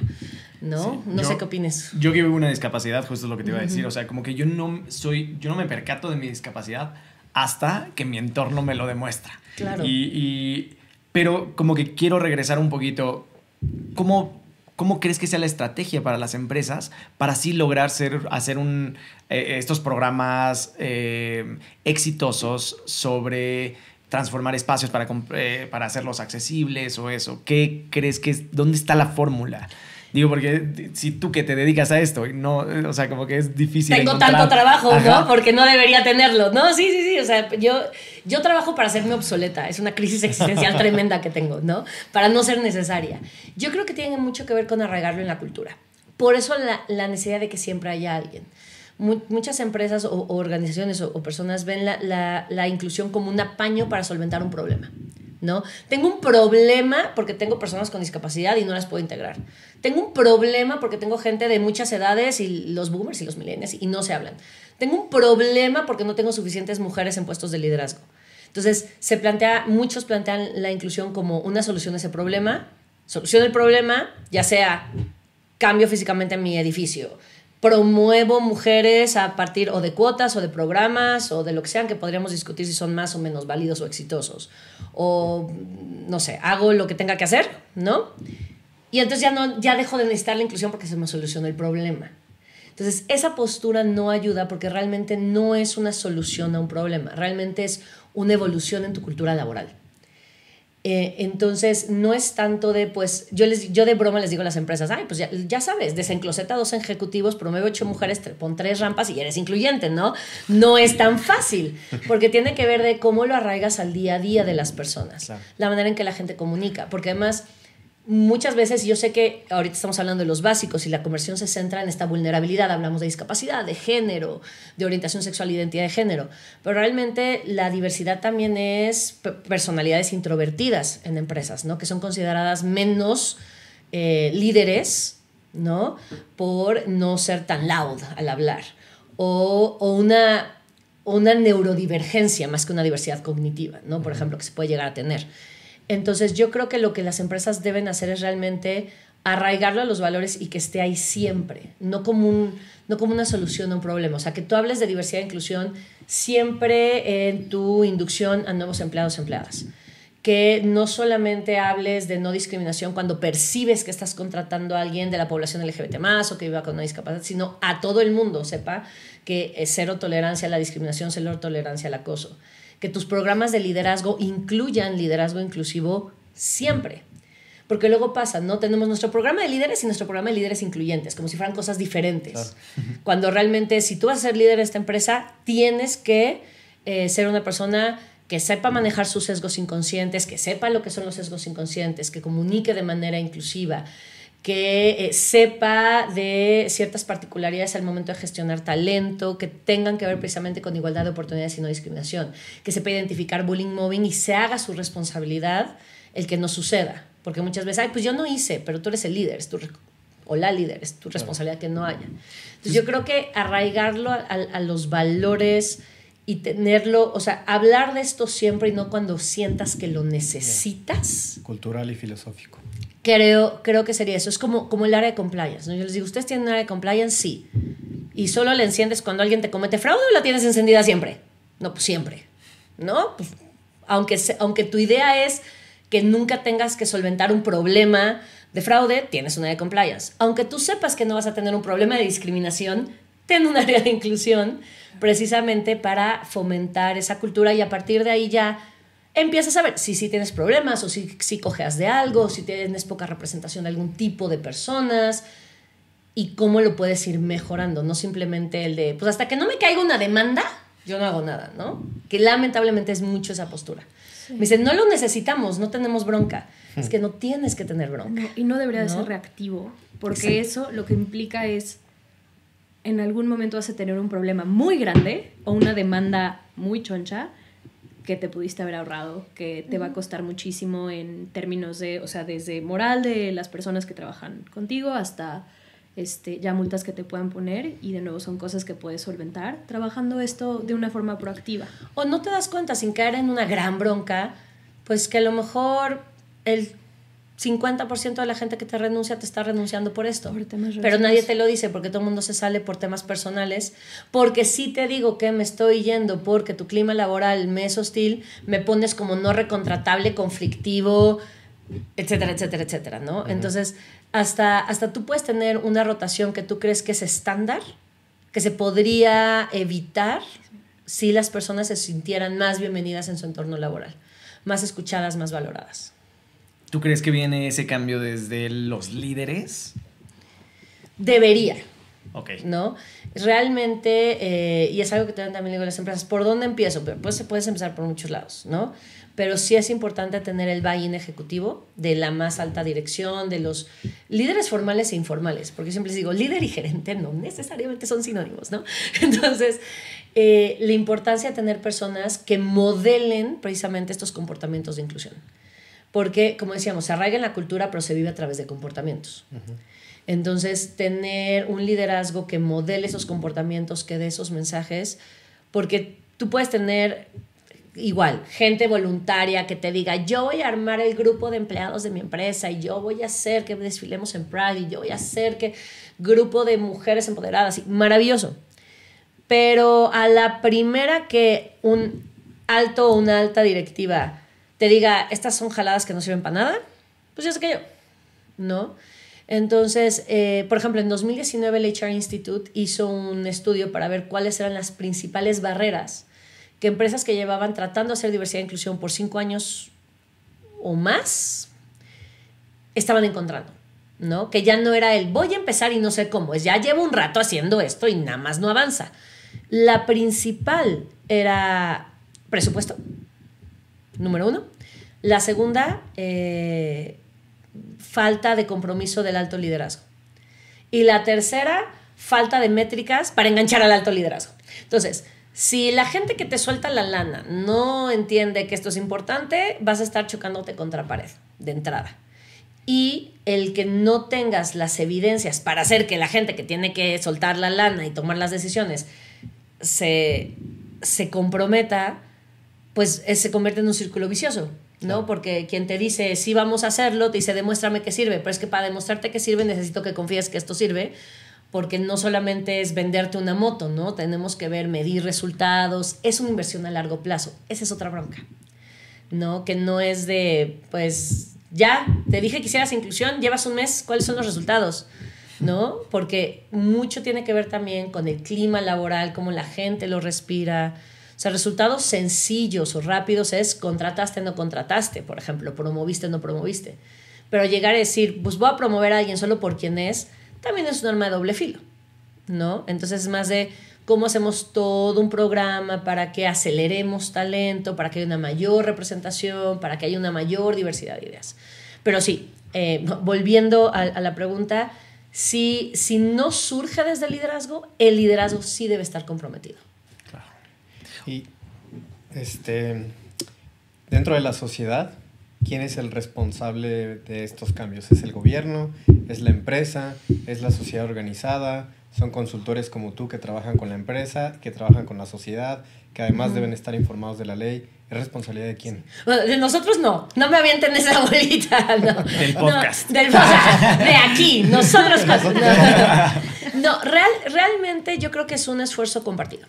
¿no? no sé qué opines. Yo que vivo una discapacidad, justo es lo que te iba a decir, o sea, como que yo no soy, yo no me percato de mi discapacidad hasta que mi entorno me lo demuestra. Claro. Y, pero como que quiero regresar un poquito, ¿cómo, ¿cómo crees que sea la estrategia para las empresas para así lograr ser, hacer un, eh, estos programas eh, exitosos sobre transformar espacios para, eh, para hacerlos accesibles o eso? ¿Qué crees que es, dónde está la fórmula? Digo, porque si tú que te dedicas a esto, no, o sea, como que es difícil. Tengo tanto trabajo, ¿no? Porque no debería tenerlo, ¿no? Sí, sí, sí, o sea, yo, yo trabajo para hacerme obsoleta, es una crisis existencial tremenda que tengo, ¿no? Para no ser necesaria. Yo creo que tiene mucho que ver con arraigarlo en la cultura. Por eso la, la necesidad de que siempre haya alguien muchas empresas o, organizaciones o, personas ven la, la, la, inclusión como un apaño para solventar un problema. ¿No? Tengo un problema porque tengo personas con discapacidad y no las puedo integrar. Tengo un problema porque tengo gente de muchas edades y los boomers y los millennials y no se hablan. Tengo un problema porque no tengo suficientes mujeres en puestos de liderazgo. Entonces, se plantea, muchos plantean la inclusión como una solución a ese problema. Solución del problema, ya sea cambio físicamente en mi edificio, promuevo mujeres a partir o de cuotas o de programas o de lo que sean que podríamos discutir si son más o menos válidos o exitosos. O, no sé, hago lo que tenga que hacer, ¿no? Y entonces ya, no, ya dejo de necesitar la inclusión porque se me soluciona el problema. Entonces, esa postura no ayuda porque realmente no es una solución a un problema, realmente es una evolución en tu cultura laboral. Eh, entonces, no es tanto de, pues, yo, les, yo de broma les digo a las empresas, ay, pues ya, ya sabes, desencloseta dos ejecutivos, promueve ocho mujeres, pon tres rampas y eres incluyente, ¿no? No es tan fácil, porque tiene que ver de cómo lo arraigas al día a día de las personas, la manera en que la gente comunica, porque además muchas veces, yo sé que ahorita estamos hablando de los básicos y la conversión se centra en esta vulnerabilidad, hablamos de discapacidad, de género, de orientación sexual, identidad de género, pero realmente la diversidad también es personalidades introvertidas en empresas, ¿no? que son consideradas menos eh, líderes ¿no? por no ser tan loud al hablar, o, o una una neurodivergencia más que una diversidad cognitiva, ¿no? Por ejemplo, que se puede llegar a tener. Entonces yo creo que lo que las empresas deben hacer es realmente arraigarlo a los valores y que esté ahí siempre, no como, un, no como una solución a un problema. O sea, que tú hables de diversidad e inclusión siempre en tu inducción a nuevos empleados empleadas. Que no solamente hables de no discriminación cuando percibes que estás contratando a alguien de la población LGBT o que viva con una discapacidad, sino a todo el mundo sepa que es cero tolerancia a la discriminación, cero tolerancia al acoso que tus programas de liderazgo incluyan liderazgo inclusivo siempre. Porque luego pasa, ¿no? Tenemos nuestro programa de líderes y nuestro programa de líderes incluyentes, como si fueran cosas diferentes. Cuando realmente, si tú vas a ser líder de esta empresa, tienes que eh, ser una persona que sepa manejar sus sesgos inconscientes, que sepa lo que son los sesgos inconscientes, que comunique de manera inclusiva, que eh, sepa de ciertas particularidades al momento de gestionar talento, que tengan que ver precisamente con igualdad de oportunidades y no discriminación, que sepa identificar bullying, mobbing y se haga su responsabilidad el que no suceda. Porque muchas veces, ay, pues yo no hice, pero tú eres el líder, es tu, o la líder, es tu responsabilidad que no haya. Entonces yo creo que arraigarlo a, a los valores y tenerlo, o sea, hablar de esto siempre y no cuando sientas que lo necesitas. Cultural y filosófico. Creo, creo que sería eso. Es como, como el área de compliance. ¿no? Yo les digo, ¿ustedes tienen un área de compliance? Sí. ¿Y solo la enciendes cuando alguien te comete fraude o la tienes encendida siempre? No, pues siempre. ¿No? Pues, aunque, aunque tu idea es que nunca tengas que solventar un problema de fraude, tienes un área de compliance. Aunque tú sepas que no vas a tener un problema de discriminación, ten un área de inclusión precisamente para fomentar esa cultura y a partir de ahí ya empiezas a ver si sí tienes problemas o si, si cojeas de algo, si tienes poca representación de algún tipo de personas y cómo lo puedes ir mejorando, no simplemente el de, pues hasta que no me caiga una demanda, yo no hago nada, ¿no? Que lamentablemente es mucho esa postura. Me dicen, no lo necesitamos, no tenemos bronca. Es que no tienes que tener bronca. y no debería de ser reactivo, porque eso lo que implica es, en algún momento vas a tener un problema muy grande o una demanda muy choncha que te pudiste haber ahorrado, que te va a costar muchísimo en términos de, o sea, desde moral de las personas que trabajan contigo hasta este, ya multas que te puedan poner y de nuevo son cosas que puedes solventar trabajando esto de una forma proactiva. O no te das cuenta sin caer en una gran bronca, pues que a lo mejor el 50% de la gente que te renuncia te está renunciando por esto. pero nadie te lo dice porque todo el mundo se sale por temas personales. Porque si te digo que me estoy yendo porque tu clima laboral me es hostil, me pones como no recontratable, conflictivo, etcétera, etcétera, etcétera, ¿no? Entonces, hasta, hasta tú puedes tener una rotación que tú crees que es estándar, que se podría evitar si las personas se sintieran más bienvenidas en su entorno laboral, más escuchadas, más valoradas. ¿Tú crees que viene ese cambio desde los líderes? Debería. Ok. ¿No? Realmente, eh, y es algo que también digo a las empresas, ¿por dónde empiezo? Pues puedes empezar por muchos lados, ¿no? Pero sí es importante tener el buy-in ejecutivo de la más alta dirección, de los líderes formales e informales, porque siempre les digo, líder y gerente no necesariamente son sinónimos, ¿no? Entonces, eh, la importancia de tener personas que modelen precisamente estos comportamientos de inclusión porque, como decíamos, se arraiga en la cultura, pero se vive a través de comportamientos. Entonces, tener un liderazgo que modele esos comportamientos, que dé esos mensajes, porque tú puedes tener igual, gente voluntaria que te diga, yo voy a armar el grupo de empleados de mi empresa y yo voy a hacer que desfilemos en Pride y yo voy a hacer que grupo de mujeres empoderadas, y maravilloso. Pero a la primera que un alto o una alta directiva te diga, estas son jaladas que no sirven para nada, pues ya que yo, ¿no? Entonces, eh, por ejemplo, en 2019 el HR Institute hizo un estudio para ver cuáles eran las principales barreras que empresas que llevaban tratando de hacer diversidad e inclusión por cinco años o más estaban encontrando, ¿no? Que ya no era el voy a empezar y no sé cómo, es ya llevo un rato haciendo esto y nada más no avanza. La principal era presupuesto, número uno. La segunda, eh, falta de compromiso del alto liderazgo. Y la tercera, falta de métricas para enganchar al alto liderazgo. Entonces, si la gente que te suelta la lana no entiende que esto es importante, vas a estar chocándote contra pared de entrada. Y el que no tengas las evidencias para hacer que la gente que tiene que soltar la lana y tomar las decisiones se, se comprometa, pues se convierte en un círculo vicioso, ¿no? Porque quien te dice, sí vamos a hacerlo, te dice, demuéstrame que sirve, pero es que para demostrarte que sirve necesito que confíes que esto sirve, porque no solamente es venderte una moto, ¿no? Tenemos que ver, medir resultados, es una inversión a largo plazo, esa es otra bronca, ¿no? Que no es de, pues, ya, te dije que hicieras inclusión, llevas un mes, ¿cuáles son los resultados? ¿No? Porque mucho tiene que ver también con el clima laboral, cómo la gente lo respira, o sea, resultados sencillos o rápidos es contrataste, no contrataste, por ejemplo, promoviste, no promoviste. Pero llegar a decir, pues voy a promover a alguien solo por quien es, también es un arma de doble filo, ¿no? Entonces es más de cómo hacemos todo un programa para que aceleremos talento, para que haya una mayor representación, para que haya una mayor diversidad de ideas. Pero sí, eh, volviendo a, a, la pregunta, si, si no surge desde el liderazgo, el liderazgo sí debe estar comprometido. Y este, dentro de la sociedad, ¿quién es el responsable de estos cambios? ¿Es el gobierno? ¿Es la empresa? ¿Es la sociedad organizada? Son consultores como tú que trabajan con la empresa, que trabajan con la sociedad, que además deben estar informados de la ley. ¿Es responsabilidad de quién? de nosotros no. No me avienten esa bolita. No. Del podcast. del podcast. De aquí. Nosotros. No, no real, realmente yo creo que es un esfuerzo compartido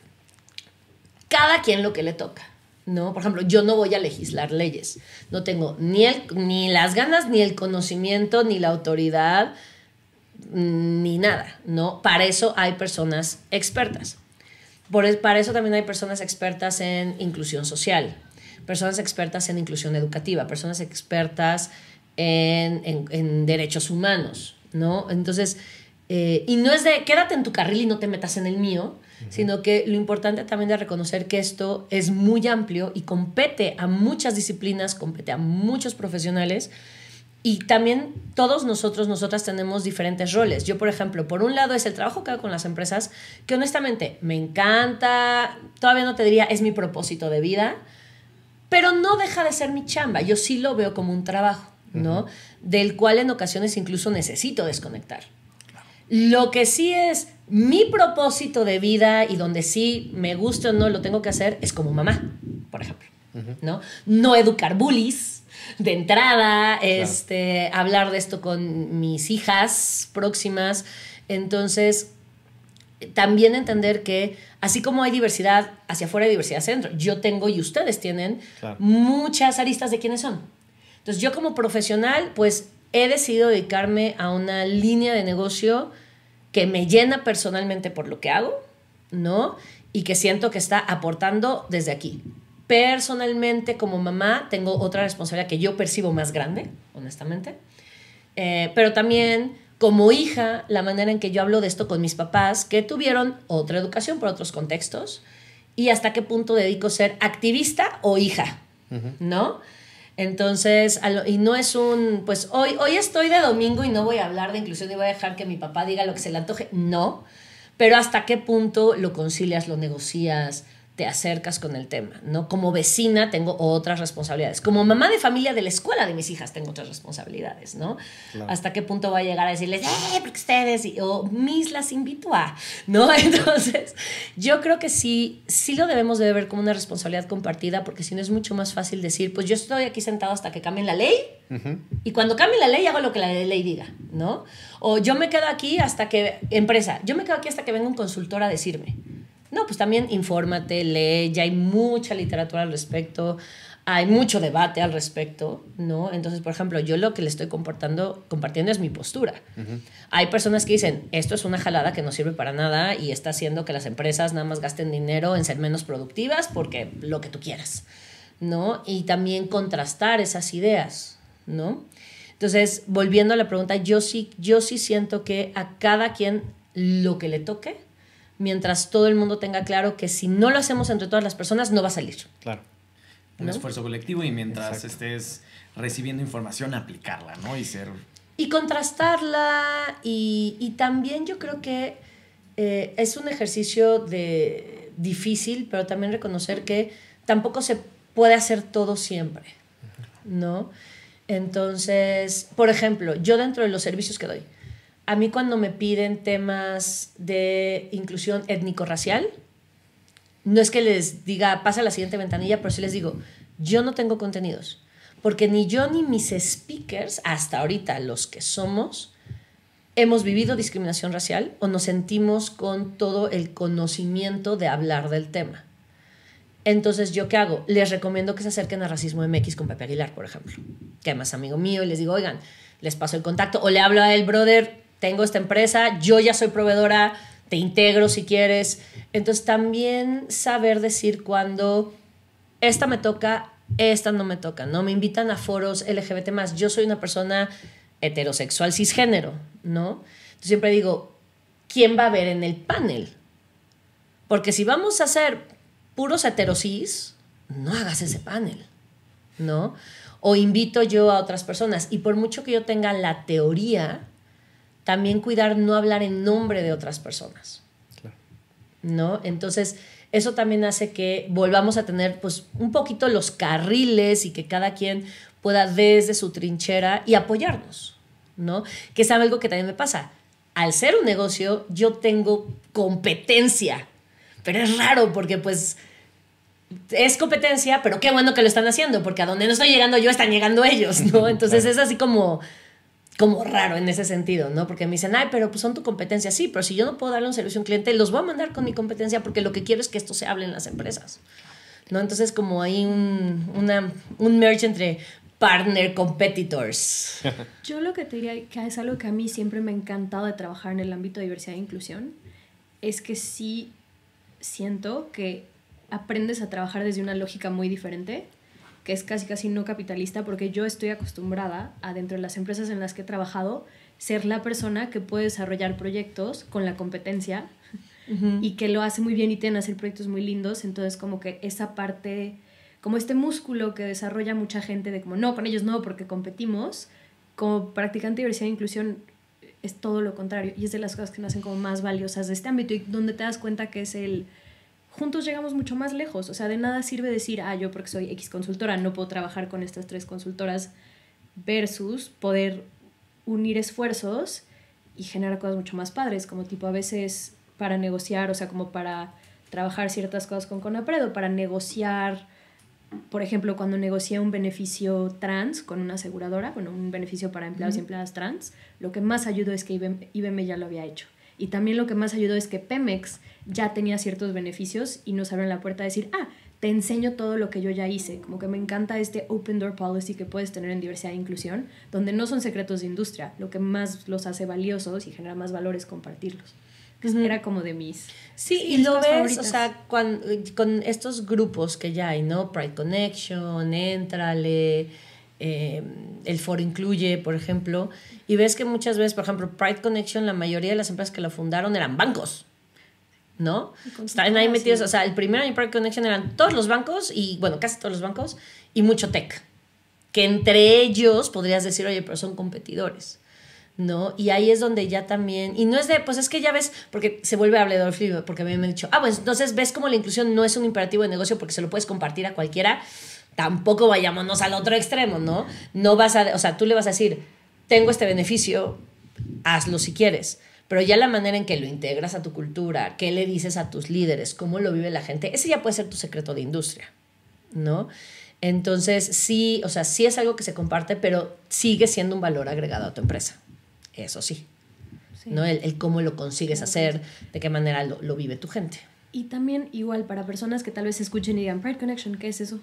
cada quien lo que le toca. ¿no? Por ejemplo, yo no voy a legislar leyes. No tengo ni, el, ni las ganas, ni el conocimiento, ni la autoridad, ni nada, ¿no? Para eso hay personas expertas. Por, para eso también hay personas expertas en inclusión social, personas expertas en inclusión educativa, personas expertas en, derechos humanos, ¿no? Entonces, eh, y no es de quédate en tu carril y no te metas en el mío, sino que lo importante también es reconocer que esto es muy amplio y compete a muchas disciplinas, compete a muchos profesionales. Y también todos nosotros, nosotras tenemos diferentes roles. Yo, por ejemplo, por un lado es el trabajo que hago con las empresas, que honestamente me encanta, todavía no te diría es mi propósito de vida, pero no deja de ser mi chamba. Yo sí lo veo como un trabajo, ¿no? Del cual en ocasiones incluso necesito desconectar. Lo que sí es mi propósito de vida y donde sí me guste o no lo tengo que hacer es como mamá, por ejemplo. ¿no? no educar bullies, de entrada, este, hablar de esto con mis hijas próximas. Entonces, también entender que así como hay diversidad hacia afuera, hay diversidad hacia adentro. Yo tengo y ustedes tienen muchas aristas de quiénes son. Entonces, yo como profesional, pues he decidido dedicarme a una línea de negocio que me llena personalmente por lo que hago, ¿no? Y que siento que está aportando desde aquí. Personalmente, como mamá, tengo otra responsabilidad que yo percibo más grande, honestamente. Eh, pero también como hija, la manera en que yo hablo de esto con mis papás, que tuvieron otra educación por otros contextos, y hasta qué punto dedico ser activista o hija, ¿no? Entonces, y no es un, pues hoy, hoy estoy de domingo y no voy a hablar de inclusión y voy a dejar que mi papá diga lo que se le antoje, no, pero hasta qué punto lo concilias, lo negocias, te acercas con el tema, ¿no? Como vecina tengo otras responsabilidades. Como mamá de familia de la escuela de mis hijas tengo otras responsabilidades, ¿no? Hasta qué punto voy a llegar a decirles, ¡eh, porque ustedes! o mis las invito a, ¿no? Entonces, yo creo que sí, sí lo debemos de ver como una responsabilidad compartida, porque si no es mucho más fácil decir, pues yo estoy aquí sentado hasta que cambien la ley, y cuando cambie la ley hago lo que la ley diga, ¿no? O yo me quedo aquí hasta que, empresa, yo me quedo aquí hasta que venga un consultor a decirme, no, pues también infórmate, lee, ya hay mucha literatura al respecto, hay mucho debate al respecto, ¿no? Entonces, por ejemplo, yo lo que le estoy comportando, compartiendo es mi postura. Hay personas que dicen, esto es una jalada que no sirve para nada y está haciendo que las empresas nada más gasten dinero en ser menos productivas porque lo que tú quieras, ¿no? Y también contrastar esas ideas, ¿no? Entonces, volviendo a la pregunta, yo sí, yo sí siento que a cada quien lo que le toque mientras todo el mundo tenga claro que si no lo hacemos entre todas las personas, no va a salir. Claro. Un esfuerzo colectivo y mientras estés recibiendo información, aplicarla, ¿no? Y ser... Y contrastarla y, también yo creo que eh, es un ejercicio de, difícil, pero también reconocer que tampoco se puede hacer todo siempre, ¿no? Entonces, por ejemplo, yo dentro de los servicios que doy, a mí cuando me piden temas de inclusión étnico-racial, no es que les diga, pasa a la siguiente ventanilla, pero sí les digo, yo no tengo contenidos. Porque ni yo ni mis speakers, hasta ahorita los que somos, hemos vivido discriminación racial o nos sentimos con todo el conocimiento de hablar del tema. Entonces, ¿yo qué hago? Les recomiendo que se acerquen a Racismo MX con Pepe Aguilar, por ejemplo, que además amigo mío, y les digo, oigan, les paso el contacto, o le hablo a él, brother, tengo esta empresa, yo ya soy proveedora, te integro si quieres. Entonces también saber decir cuando esta me toca, esta no me toca, ¿no? Me invitan a foros LGBT más. Yo soy una persona heterosexual cisgénero, ¿no? Entonces siempre digo, ¿quién va a ver en el panel? Porque si vamos a hacer puros heterosis, no hagas ese panel, ¿no? O invito yo a otras personas. Y por mucho que yo tenga la teoría, también cuidar no hablar en nombre de otras personas. ¿No? Entonces, eso también hace que volvamos a tener pues un poquito los carriles y que cada quien pueda desde su trinchera y apoyarnos, ¿no? Que es algo que también me pasa. Al ser un negocio, yo tengo competencia, pero es raro porque pues es competencia, pero qué bueno que lo están haciendo, porque a donde no estoy llegando yo están llegando ellos, ¿no? Entonces es así como como raro en ese sentido, ¿no? Porque me dicen, ay, pero pues son tu competencia. Sí, pero si yo no puedo darle un servicio a un cliente, los voy a mandar con mi competencia porque lo que quiero es que esto se hable en las empresas. ¿No? Entonces, como hay un, una, un merge entre partner competitors. Yo lo que te diría que es algo que a mí siempre me ha encantado de trabajar en el ámbito de diversidad e inclusión, es que sí siento que aprendes a trabajar desde una lógica muy diferente que es casi casi no capitalista, porque yo estoy acostumbrada a dentro de las empresas en las que he trabajado ser la persona que puede desarrollar proyectos con la competencia y que lo hace muy bien y tiene hacer proyectos muy lindos, entonces como que esa parte, como este músculo que desarrolla mucha gente de como no, con ellos no, porque competimos, como practicante de diversidad e inclusión es todo lo contrario. Y es de las cosas que nos hacen como más valiosas de este ámbito y donde te das cuenta que es el juntos llegamos mucho más lejos. O sea, de nada sirve decir, ah, yo porque soy X consultora no puedo trabajar con estas tres consultoras versus poder unir esfuerzos y generar cosas mucho más padres, como tipo a veces para negociar, o sea, como para trabajar ciertas cosas con Conapred o para negociar por ejemplo, cuando negocié un beneficio trans con una aseguradora, bueno, un beneficio para empleados y empleadas trans, lo que más ayudó es que IBM, ya lo había hecho. Y también lo que más ayudó es que Pemex ya tenía ciertos beneficios y nos abrieron la puerta a decir, ah, te enseño todo lo que yo ya hice. Como que me encanta este open door policy que puedes tener en diversidad e inclusión, donde no son secretos de industria. Lo que más los hace valiosos y genera más valor es compartirlos. Era como de mis. Sí, y lo ves, o sea, con, con, estos grupos que ya hay, ¿no? Pride Connection, Entrale, eh, el foro incluye, por ejemplo, y ves que muchas veces, por ejemplo, Pride Connection, la mayoría de las empresas que lo fundaron eran bancos. ¿No? Estaban ahí metidos, o sea, el primer año Pride Connection eran todos los bancos y, bueno, casi todos los bancos y mucho tech, que entre ellos podrías decir, oye, pero son competidores. ¿no? Y ahí es donde ya también, y no es de, pues es que ya ves, porque se vuelve hablador frío, porque a mí me han dicho, ah, pues entonces ves como la inclusión no es un imperativo de negocio porque se lo puedes compartir a cualquiera, tampoco vayámonos al otro extremo, ¿no? No vas a, o sea, tú le vas a decir, tengo este beneficio, hazlo si quieres pero ya la manera en que lo integras a tu cultura, qué le dices a tus líderes, cómo lo vive la gente, ese ya puede ser tu secreto de industria, ¿no? Entonces, sí, o sea, sí es algo que se comparte, pero sigue siendo un valor agregado a tu empresa. Eso sí. ¿no? El, cómo lo consigues hacer, de qué manera lo, lo, vive tu gente. Y también igual para personas que tal vez escuchen y digan, Pride Connection, ¿qué es eso?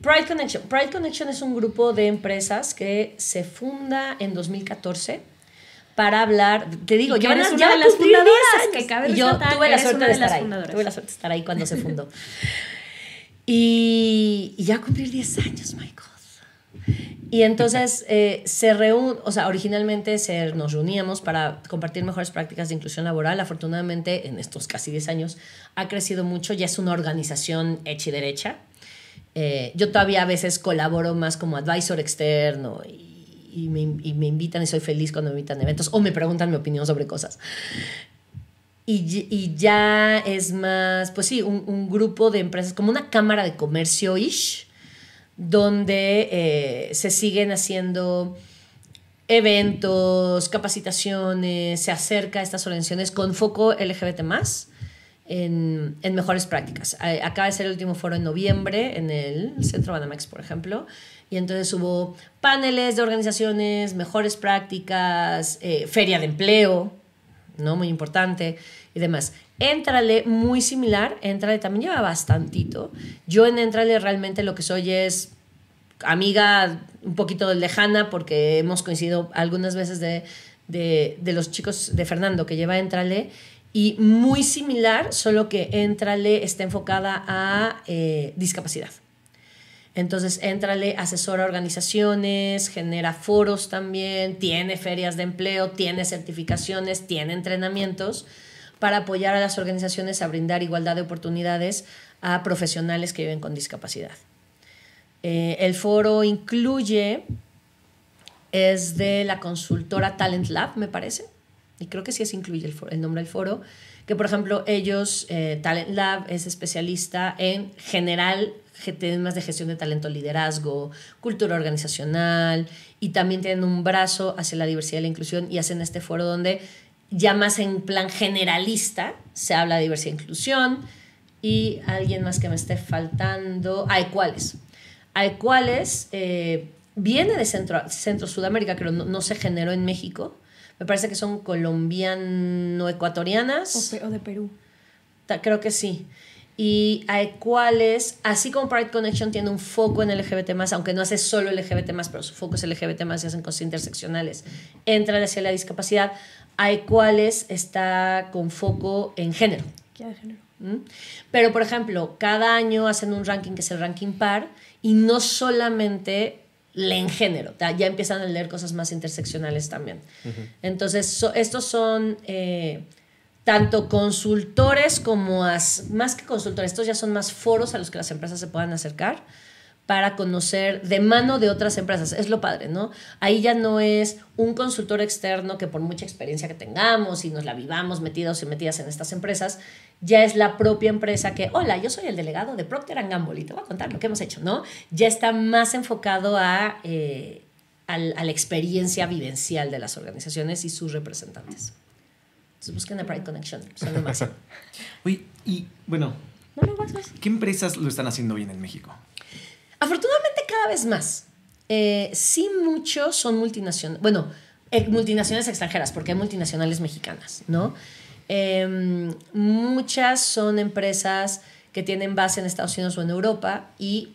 Pride Connection. Pride Connection es un grupo de empresas que se funda en 2014 para hablar. Te digo, yo eres una de las fundadoras que cabe yo tuve la suerte de, estar ahí. Tuve la suerte de estar ahí cuando se fundó. y, y, ya cumplir 10 años, my God. Y entonces eh, se reúne, o sea, originalmente se, nos reuníamos para compartir mejores prácticas de inclusión laboral. Afortunadamente, en estos casi 10 años ha crecido mucho, ya es una organización hecha y derecha. Eh, yo todavía a veces colaboro más como advisor externo y y me, y me, invitan y soy feliz cuando me invitan a eventos o me preguntan mi opinión sobre cosas. Y, y ya es más, pues sí, un, un, grupo de empresas, como una cámara de comercio-ish, donde eh, se siguen haciendo eventos, capacitaciones, se acerca a estas organizaciones con foco LGBT en, en, mejores prácticas. Acaba de ser el último foro en noviembre en el Centro Banamex, por ejemplo, y entonces hubo paneles de organizaciones, mejores prácticas, eh, feria de empleo, ¿no? Muy importante y demás. Entrale, muy similar, Entrale también lleva bastantito. Yo en Entrale realmente lo que soy es amiga un poquito lejana porque hemos coincidido algunas veces de, de, de los chicos de Fernando que lleva Entrale y muy similar, solo que Entrale está enfocada a eh, discapacidad. Entonces, éntrale, asesora organizaciones, genera foros también, tiene ferias de empleo, tiene certificaciones, tiene entrenamientos para apoyar a las organizaciones a brindar igualdad de oportunidades a profesionales que viven con discapacidad. Eh, el foro incluye, es de la consultora Talent Lab, me parece, y creo que sí es incluye el, nombre del foro, que por ejemplo ellos, eh, Talent Lab es especialista en general temas de gestión de talento, liderazgo, cultura organizacional y también tienen un brazo hacia la diversidad y la inclusión y hacen este foro donde ya más en plan generalista se habla de diversidad e inclusión y alguien más que me esté faltando, hay cuáles. Hay cuáles eh, viene de Centro, Centro Sudamérica, pero no, no, se generó en México. Me parece que son colombiano-ecuatorianas. O, o de Perú. Creo que sí y hay cuales, así como Pride Connection tiene un foco en LGBT+, aunque no hace solo LGBT+, pero su foco es LGBT+, y hacen cosas interseccionales, entran hacia la discapacidad, hay cuales está con foco en género. ¿Qué de género? ¿Mm? Pero, por ejemplo, cada año hacen un ranking que es el ranking par y no solamente leen género, ya empiezan a leer cosas más interseccionales también. Entonces, estos son... Eh, tanto consultores como más que consultores, estos ya son más foros a los que las empresas se puedan acercar para conocer de mano de otras empresas. Es lo padre, ¿no? Ahí ya no es un consultor externo que por mucha experiencia que tengamos y nos la vivamos metidos y metidas en estas empresas, ya es la propia empresa que, hola, yo soy el delegado de Procter Gamble y te voy a contar lo que hemos hecho, ¿no? Ya está más enfocado a, eh, a la experiencia vivencial de las organizaciones y sus representantes. Entonces busquen a Pride Connection, son lo Oye, y bueno, ¿qué empresas lo están haciendo bien en México? Afortunadamente cada vez más. Eh, sí muchos son multinacionales, bueno, eh, multinacionales extranjeras, porque hay multinacionales mexicanas, ¿no? Em, muchas son empresas que tienen base en Estados Unidos o en Europa y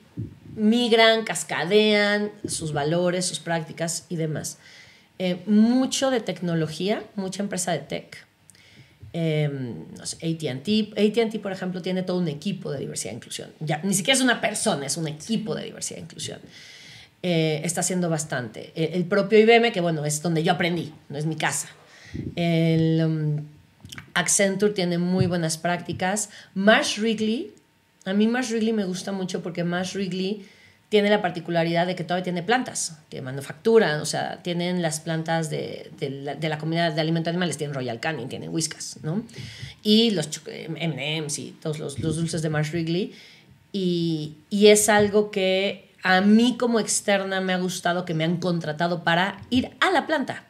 migran, cascadean sus valores, sus prácticas y demás. Eh, mucho de tecnología, mucha empresa de tech. Eh, no sé, ATT. ATT, por ejemplo, tiene todo un equipo de diversidad e inclusión. Ya, ni siquiera es una persona, es un equipo de diversidad e inclusión. Eh, está haciendo bastante. El, propio IBM, que bueno, es donde yo aprendí, no es mi casa. El, um, Accenture tiene muy buenas prácticas. Marsh Wrigley, a mí Marsh Wrigley me gusta mucho porque Marsh Wrigley tiene la particularidad de que todavía tiene plantas, tiene manufactura, o sea, tienen las plantas de, de, la, de la, comunidad de alimentos animales, tienen Royal Canin, tienen Whiskas, ¿no? Y los M&M's y todos los, los, dulces de Marsh Wrigley. Y, y es algo que a mí como externa me ha gustado que me han contratado para ir a la planta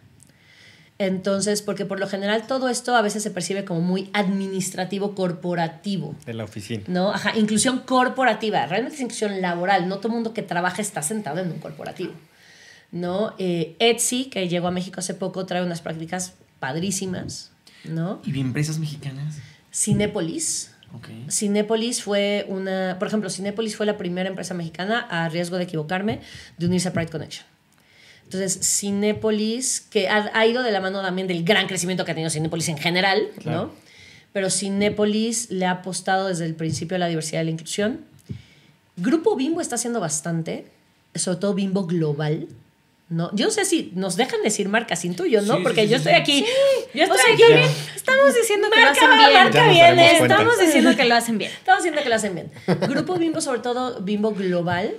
entonces, porque por lo general todo esto a veces se percibe como muy administrativo corporativo. De la oficina. ¿No? Ajá, inclusión corporativa. Realmente es inclusión laboral. No todo mundo que trabaja está sentado en un corporativo. ¿No? Eh, Etsy, que llegó a México hace poco, trae unas prácticas padrísimas. ¿No? ¿Y empresas mexicanas? Cinépolis. Okay. Cinépolis fue una, por ejemplo, Cinépolis fue la primera empresa mexicana, a riesgo de equivocarme, de unirse a Pride Connection. Entonces, Cinépolis, que ha, ha, ido de la mano también del gran crecimiento que ha tenido Cinépolis en general, claro. ¿no? Pero Cinépolis le ha apostado desde el principio a la diversidad y la inclusión. Grupo Bimbo está haciendo bastante, sobre todo Bimbo Global. ¿no? Yo no sé si nos dejan decir marca sin tuyo, ¿no? Sí, Porque sí, yo sí, estoy sí. aquí. Sí, yo estoy o sea, aquí. bien, estamos diciendo que Marca, lo hacen bien. marca bien. Estamos diciendo que lo hacen bien. Estamos diciendo que lo hacen bien. Grupo Bimbo, sobre todo Bimbo Global,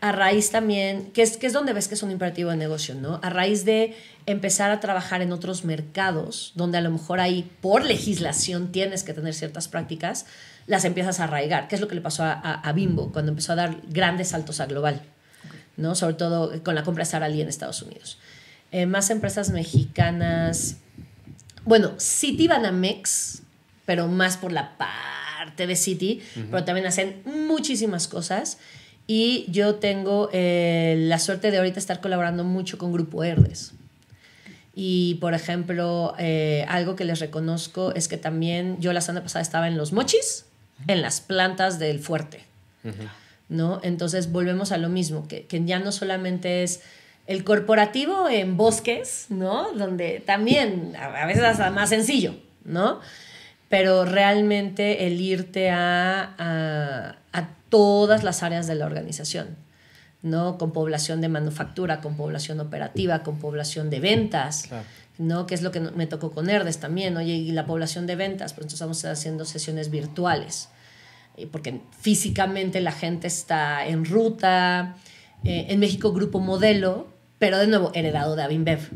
a raíz también, que es, que es donde ves que es un imperativo de negocio, ¿no? A raíz de empezar a trabajar en otros mercados, donde a lo mejor ahí por legislación tienes que tener ciertas prácticas, las empiezas a arraigar, que es lo que le pasó a, a, a Bimbo cuando empezó a dar grandes saltos a global, ¿no? Sobre todo con la compra de Sara Lee en Estados Unidos. Eh, más empresas mexicanas, bueno, City Banamex, pero más por la parte de City, uh -huh. pero también hacen muchísimas cosas. Y yo tengo eh, la suerte de ahorita estar colaborando mucho con Grupo Herdes. Y, por ejemplo, eh, algo que les reconozco es que también yo la semana pasada estaba en los mochis, en las plantas del fuerte. Uh -huh. ¿no? Entonces volvemos a lo mismo, que, que, ya no solamente es el corporativo en bosques, ¿no? Donde también a, a veces es más sencillo, ¿no? Pero realmente el irte a, a, a todas las áreas de la organización, ¿no? Con población de manufactura, con población operativa, con población de ventas, claro. ¿no? Que es lo que me tocó con Herdes también, oye, y la población de ventas, pues entonces estamos haciendo sesiones virtuales, porque físicamente la gente está en ruta, eh, en México Grupo Modelo, pero de nuevo heredado de Avinbev.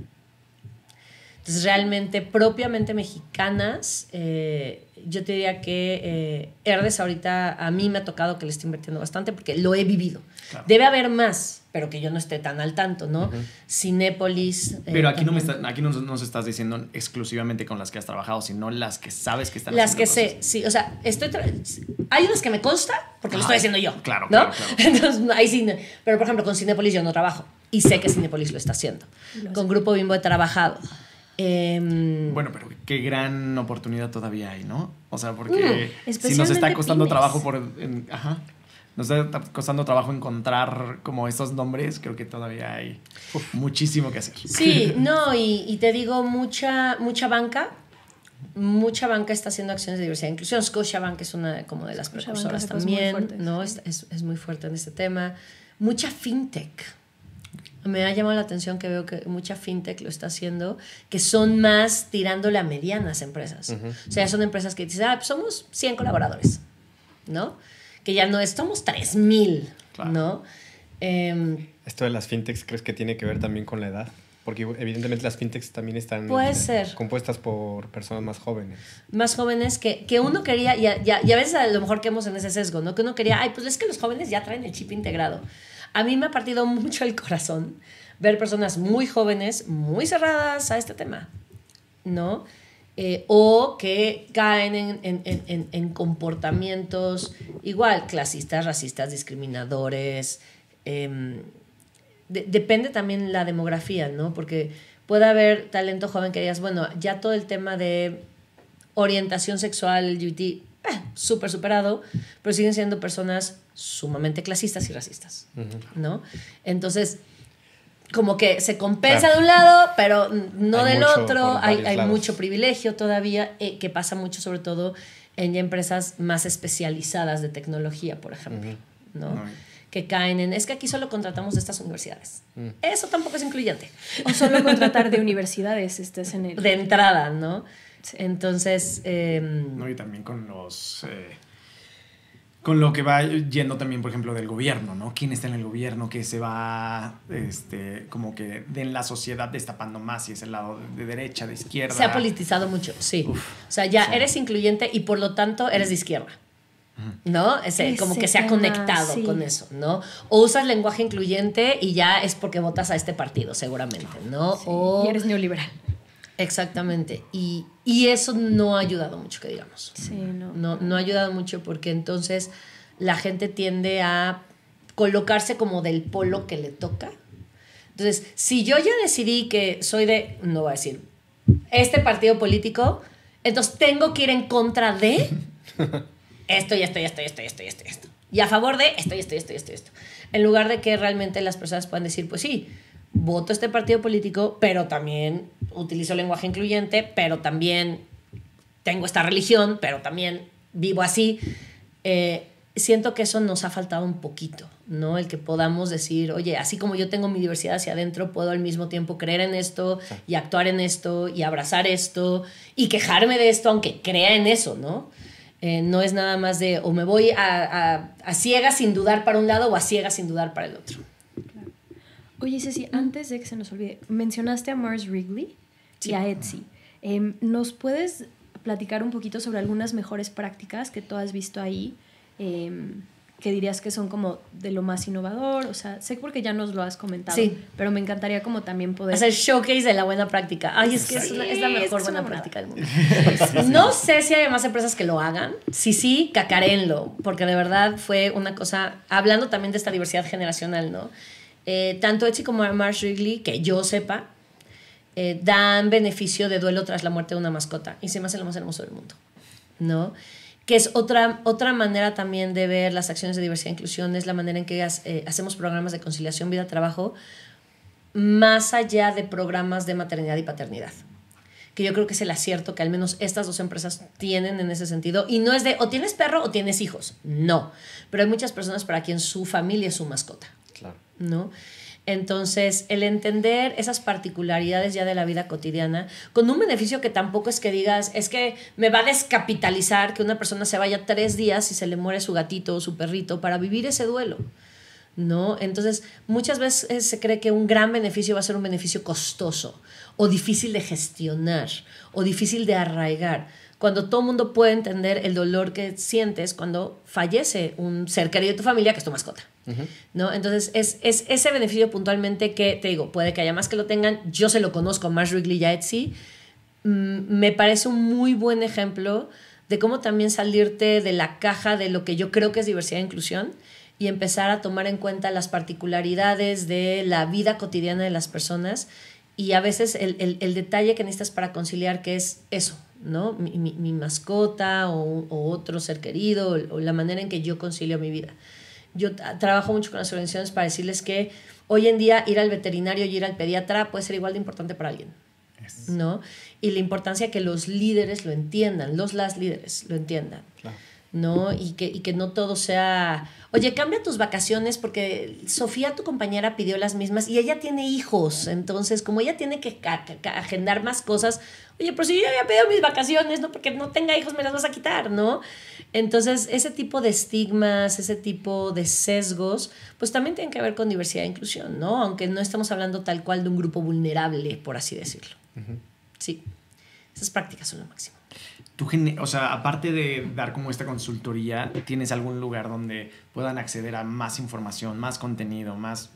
Entonces, realmente, propiamente mexicanas, eh, yo te diría que eh, Herdes ahorita a mí me ha tocado que le esté invirtiendo bastante porque lo he vivido. Claro. Debe haber más, pero que yo no esté tan al tanto, ¿no? Uh -huh. Cinépolis. Pero aquí, no, me está, aquí no nos estás diciendo exclusivamente con las que has trabajado, sino las que sabes que están Las que sé, sí. O sea, estoy hay unas que me consta porque ah, lo estoy haciendo yo. Claro, ¿no? claro, claro. Entonces, ahí sí, pero por ejemplo, con Cinépolis yo no trabajo y sé que Cinépolis lo está haciendo. Con Grupo Bimbo he trabajado. Eh, bueno, pero qué gran oportunidad todavía hay, ¿no? O sea, porque mm, si nos está costando pymes. trabajo por... En, ajá, nos está costando trabajo encontrar como estos nombres, creo que todavía hay uf, muchísimo que hacer. Sí, no, y, y, te digo, mucha, mucha banca, mucha banca está haciendo acciones de diversidad e inclusión. Scotiabank es una como de las precursoras también, fuerte, ¿no? Sí. Es, es muy fuerte en este tema. Mucha fintech me ha llamado la atención que veo que mucha fintech lo está haciendo, que son más tirándole a medianas empresas. Uh -huh. O sea, son empresas que dicen, ah, pues somos 100 colaboradores, ¿no? Que ya no es, somos 3000, claro. ¿no? Eh, Esto de las fintechs, ¿crees que tiene que ver también con la edad? Porque evidentemente las fintechs también están puede ser. compuestas por personas más jóvenes. Más jóvenes que, que uno quería, y a, y, a, y a veces a lo mejor quedamos en ese sesgo, ¿no? Que uno quería, ay, pues es que los jóvenes ya traen el chip integrado a mí me ha partido mucho el corazón ver personas muy jóvenes, muy cerradas a este tema, ¿no? Eh, o que caen en, en, en, en, comportamientos igual, clasistas, racistas, discriminadores, em, depende también la demografía, ¿no? Porque puede haber talento joven que digas, bueno, ya todo el tema de orientación sexual, LGBT, eh, súper superado, pero siguen siendo personas sumamente clasistas y racistas, ¿no? Entonces, como que se compensa de un lado, pero no del otro, hay, hay mucho privilegio todavía, eh, que pasa mucho sobre todo en empresas más especializadas de tecnología, por ejemplo, ¿no? que caen en, es que aquí solo contratamos de estas universidades. Mm. Eso tampoco es incluyente. O solo contratar de universidades, estés en el... De entrada, ¿no? Entonces... Em, no, y también con los... Eh, con lo que va yendo también, por ejemplo, del gobierno, ¿no? ¿Quién está en el gobierno? Que se va, este, como que en la sociedad destapando más, si es el lado de derecha, de izquierda. Se ha politizado mucho, sí. o sea, ya eres incluyente y por lo tanto eres de izquierda. ¿no? Ese, como que se ha conectado con eso, ¿no? O usas lenguaje incluyente y ya es porque votas a este partido, seguramente, ¿no? O y eres neoliberal. Exactamente. Y, y, eso no ha ayudado mucho, que digamos. Sí, no. no. No ha ayudado mucho porque entonces la gente tiende a colocarse como del polo que le toca. Entonces, si yo ya decidí que soy de, no voy a decir, este partido político, entonces tengo que ir en contra de esto y esto y esto y esto y esto y esto y esto. Y a favor de esto y esto y esto y esto y esto. En lugar de que realmente las personas puedan decir, pues sí, voto este partido político, pero también utilizo lenguaje incluyente, pero también tengo esta religión, pero también vivo así. Eh, siento que eso nos ha faltado un poquito, ¿no? El que podamos decir, oye, así como yo tengo mi diversidad hacia adentro, puedo al mismo tiempo creer en esto y actuar en esto y abrazar esto y quejarme de esto, aunque crea en eso, ¿no? Eh, no es nada más de o me voy a, a, ciegas sin dudar para un lado o a ciegas sin dudar para el otro. Oye, Ceci, antes de que se nos olvide, mencionaste a Mars Wrigley y a Etsy. Em, ¿Nos puedes platicar un poquito sobre algunas mejores prácticas que tú has visto ahí? Em, que dirías que son como de lo más innovador, o sea, sé porque ya nos lo has comentado, sí. pero me encantaría como también poder... Hacer showcase de la buena práctica. Ay, es que es, la mejor buena práctica del mundo. no sé si hay más empresas que lo hagan, sí, sí, cacarenlo, porque de verdad fue una cosa, hablando también de esta diversidad generacional, ¿no? Eh, tanto Etsy como Marsh Wrigley, que yo sepa, eh, dan beneficio de duelo tras la muerte de una mascota y se me hace lo más hermoso del mundo, ¿no? que es otra, otra manera también de ver las acciones de diversidad e inclusión, es la manera en que eh, hacemos programas de conciliación vida-trabajo más allá de programas de maternidad y paternidad que yo creo que es el acierto que al menos estas dos empresas tienen en ese sentido. Y no es de o tienes perro o tienes hijos. No. Pero hay muchas personas para quien su familia es su mascota. Claro. ¿No? Entonces, el entender esas particularidades ya de la vida cotidiana, con un beneficio que tampoco es que digas, es que me va a descapitalizar que una persona se vaya tres días y se le muere su gatito o su perrito para vivir ese duelo. ¿No? Entonces, muchas veces se cree que un gran beneficio va a ser un beneficio costoso o difícil de gestionar o difícil de arraigar cuando todo el mundo puede entender el dolor que sientes cuando fallece un ser querido de tu familia que es tu mascota. ¿no? Entonces, es, es, ese beneficio puntualmente que, te digo, puede que haya más que lo tengan, yo se lo conozco más Wrigley y Etsy, mm, me parece un muy buen ejemplo de cómo también salirte de la caja de lo que yo creo que es diversidad e inclusión y empezar a tomar en cuenta las particularidades de la vida cotidiana de las personas y a veces el, el, el detalle que necesitas para conciliar, que es eso, ¿no? Mi, mi, mi mascota o, o, otro ser querido o, o la manera en que yo concilio mi vida yo trabajo mucho con las organizaciones para decirles que hoy en día ir al veterinario y ir al pediatra puede ser igual de importante para alguien. ¿No? Y la importancia que los líderes lo entiendan, los las líderes lo entiendan. ¿No? Y que, y que no todo sea, oye, cambia tus vacaciones porque Sofía, tu compañera, pidió las mismas y ella tiene hijos, entonces como ella tiene que agendar más cosas, oye, pero si yo ya había pedido mis vacaciones, ¿no? Porque no tenga hijos me las vas a quitar, ¿no? Entonces, ese tipo de estigmas, ese tipo de sesgos, pues también tienen que ver con diversidad e inclusión, ¿no? Aunque no estamos hablando tal cual de un grupo vulnerable, por así decirlo. Sí, esas prácticas son lo máximo. Tú, o sea, aparte de dar como esta consultoría, ¿tienes algún lugar donde puedan acceder a más información, más contenido, más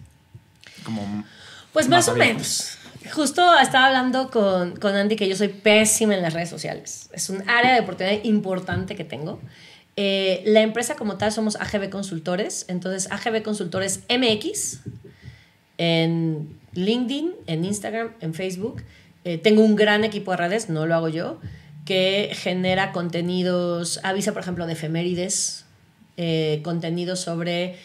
como... Pues más, o menos. Justo estaba hablando con, con, Andy que yo soy pésima en las redes sociales. Es un área de oportunidad importante que tengo. Eh, la empresa como tal somos AGB Consultores, entonces AGB Consultores MX en LinkedIn, en Instagram, en Facebook. Eh, tengo un gran equipo de redes, no lo hago yo, que genera contenidos, avisa por ejemplo de efemérides, eh, contenidos sobre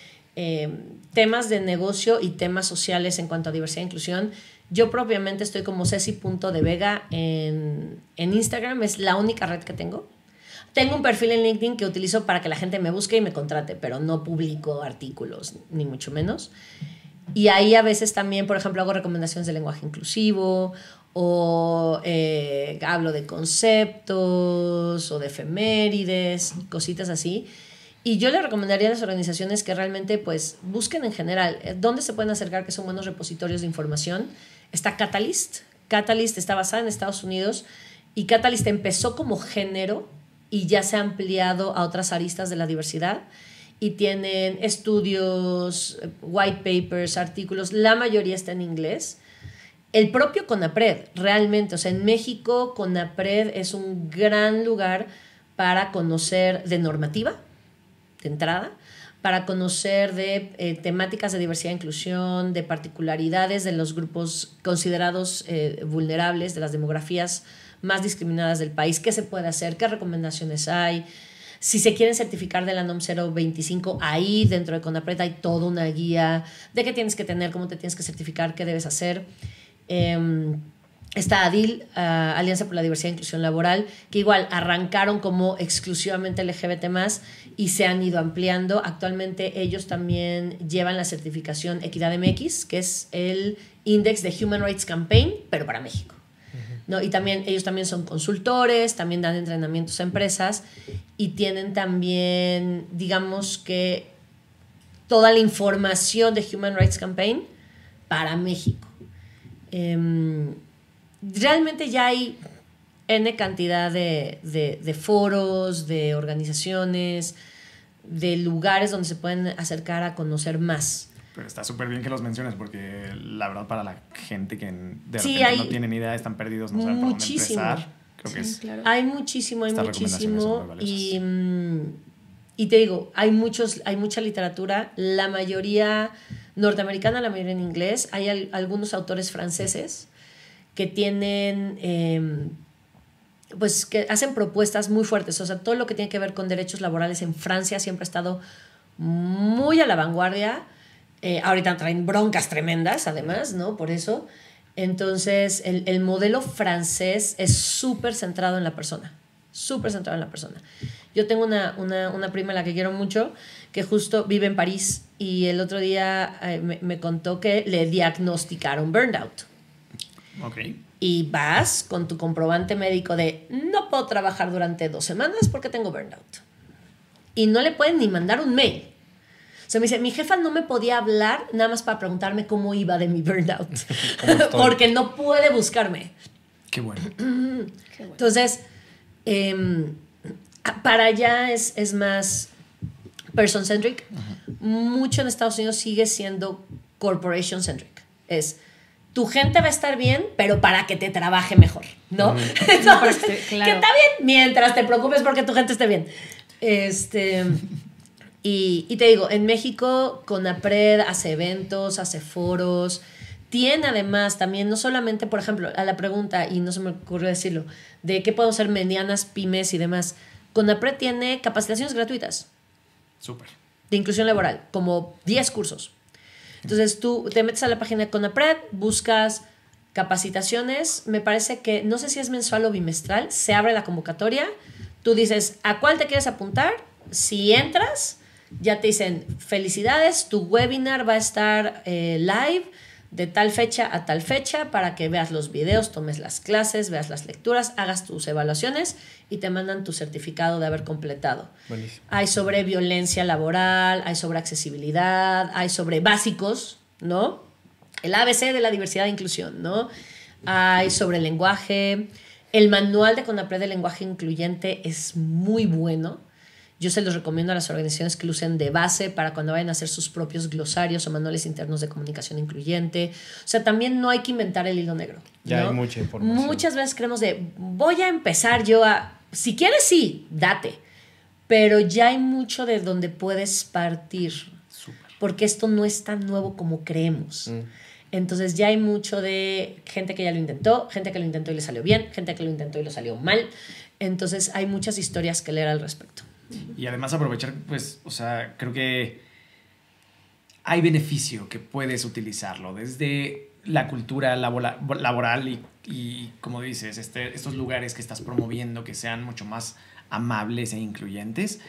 temas de negocio y temas sociales en cuanto a diversidad e inclusión. Yo propiamente estoy como Ceci.devega en, en Instagram, es la única red que tengo. Tengo un perfil en LinkedIn que utilizo para que la gente me busque y me contrate, pero no publico artículos, ni mucho menos. Y ahí a veces también, por ejemplo, hago recomendaciones de lenguaje inclusivo o eh, hablo de conceptos o de efemérides, cositas así. Y yo le recomendaría a las organizaciones que realmente pues busquen en general eh, dónde se pueden acercar que son buenos repositorios de información. Está Catalyst. Catalyst está basada en Estados Unidos y Catalyst empezó como género y ya se ha ampliado a otras aristas de la diversidad y tienen estudios, white papers, artículos, la mayoría está en inglés. El propio CONAPRED, realmente, o sea, en México CONAPRED es un gran lugar para conocer de normativa, de entrada, para conocer de eh, temáticas de diversidad e inclusión, de particularidades de los grupos considerados eh, vulnerables, de las demografías más discriminadas del país, qué se puede hacer, qué recomendaciones hay. Si se quieren certificar de la NOM 025, ahí dentro de CONAPRED hay toda una guía de qué tienes que tener, cómo te tienes que certificar, qué debes hacer. Em, está ADIL, ah, Alianza por la Diversidad e Inclusión Laboral, que igual arrancaron como exclusivamente LGBT y se han ido ampliando. Actualmente ellos también llevan la certificación Equidad MX, que es el Index de Human Rights Campaign, pero para México. ¿no? Y también ellos también son consultores, también dan entrenamientos a empresas y tienen también, digamos que, toda la información de Human Rights Campaign para México. Em, realmente ya hay N cantidad de, de, foros, de organizaciones, de lugares donde se pueden acercar a conocer más. Pero está súper bien que los menciones porque la verdad para la gente que de repente no tiene ni idea, están perdidos, no saben muchísimo. por dónde empezar. Creo que es, Hay muchísimo, hay muchísimo. Y, mm, y te digo, hay, muchos, hay mucha literatura, la mayoría norteamericana, la mayoría en inglés. Hay algunos autores franceses que tienen... Em, pues que hacen propuestas muy fuertes, o sea, todo lo que tiene que ver con derechos laborales en Francia siempre ha estado muy a la vanguardia eh, ahorita traen broncas tremendas, además, ¿no? Por eso. Entonces, el, el modelo francés es súper centrado en la persona, súper centrado en la persona. Yo tengo una, una, una, prima a la que quiero mucho, que justo vive en París y el otro día eh, me, me, contó que le diagnosticaron burnout. Ok. Y vas con tu comprobante médico de no puedo trabajar durante dos semanas porque tengo burnout. Y no le pueden ni mandar un mail sea, me dice, mi jefa no me podía hablar nada más para preguntarme cómo iba de mi burnout. Porque no puede buscarme. Qué bueno. Entonces, em, para allá es, es más person-centric. Mucho en Estados Unidos sigue siendo corporation-centric. Es tu gente va a estar bien, pero para que te trabaje mejor, ¿no? Entonces, que está bien mientras te preocupes porque tu gente esté bien. Este, y, y te digo, en México, CONAPRED hace eventos, hace foros, tiene además también, no solamente, por ejemplo, a la pregunta, y no se me ocurrió decirlo, de qué puedo ser medianas, pymes y demás, CONAPRED tiene capacitaciones gratuitas. Súper. De inclusión laboral, como 10 cursos. Entonces tú te metes a la página de CONAPRED, buscas capacitaciones, me parece que, no sé si es mensual o bimestral, se abre la convocatoria, tú dices, ¿a cuál te quieres apuntar? Si entras, ya te dicen, felicidades, tu webinar va a estar eh, live de tal fecha a tal fecha para que veas los videos, tomes las clases, veas las lecturas, hagas tus evaluaciones y te mandan tu certificado de haber completado. Hay sobre violencia laboral, hay sobre accesibilidad, hay sobre básicos, ¿no? El ABC de la diversidad e inclusión, ¿no? Hay sobre lenguaje. El manual de CONAPRED de lenguaje incluyente es muy bueno yo se los recomiendo a las organizaciones que lo usen de base para cuando vayan a hacer sus propios glosarios o manuales internos de comunicación incluyente. O sea, también no hay que inventar el hilo negro. Ya hay mucha información. Muchas veces creemos de, voy a empezar yo a, si quieres, sí, date. pero ya hay mucho de donde puedes partir, porque esto no es tan nuevo como creemos. Mm. Entonces ya hay mucho de gente que ya lo intentó, gente que lo intentó y le salió bien, gente que lo intentó y le salió mal. Entonces hay muchas historias que leer al respecto. Y además aprovechar, pues, o sea, creo que hay beneficio que puedes utilizarlo desde la cultura laboral y, y como dices, este, estos lugares que estás promoviendo que sean mucho más amables e incluyentes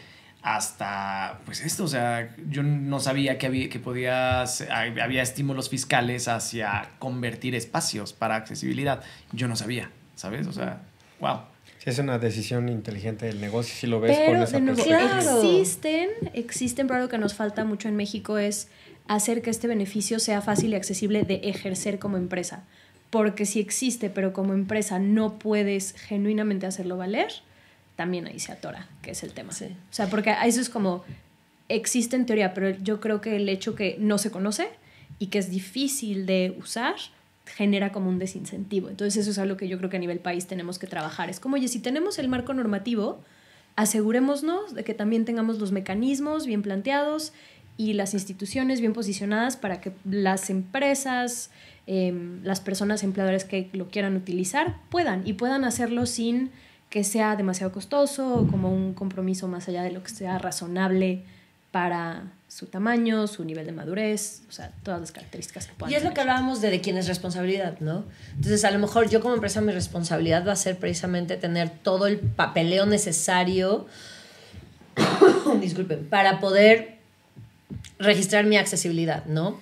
hasta pues esto, o sea, yo no sabía que había, que podías, había estímulos fiscales hacia convertir espacios para accesibilidad. Yo no sabía, ¿sabes? O sea, wow. Sí, es una decisión inteligente del negocio si lo ves con esa de existen, existen, pero algo que nos falta mucho en México es hacer que este beneficio sea fácil y accesible de ejercer como empresa. Porque si existe, pero como empresa no puedes genuinamente hacerlo valer, también ahí se atora, que es el tema. O sea, porque eso es como, existe en teoría, pero yo creo que el hecho que no se conoce y que es difícil de usar, genera como un desincentivo. Entonces eso es algo que yo creo que a nivel país tenemos que trabajar. Es como, oye, si tenemos el marco normativo, asegurémonos de que también tengamos los mecanismos bien planteados y las instituciones bien posicionadas para que las empresas, em, las personas empleadoras que lo quieran utilizar puedan y puedan hacerlo sin que sea demasiado costoso o como un compromiso más allá de lo que sea razonable para su tamaño, su nivel de madurez, o sea, todas las características que puedan Y es lo que hablábamos de de quién es responsabilidad, ¿no? Entonces, a lo mejor yo como empresa mi responsabilidad va a ser precisamente tener todo el papeleo necesario, disculpen, para poder registrar mi accesibilidad, ¿no?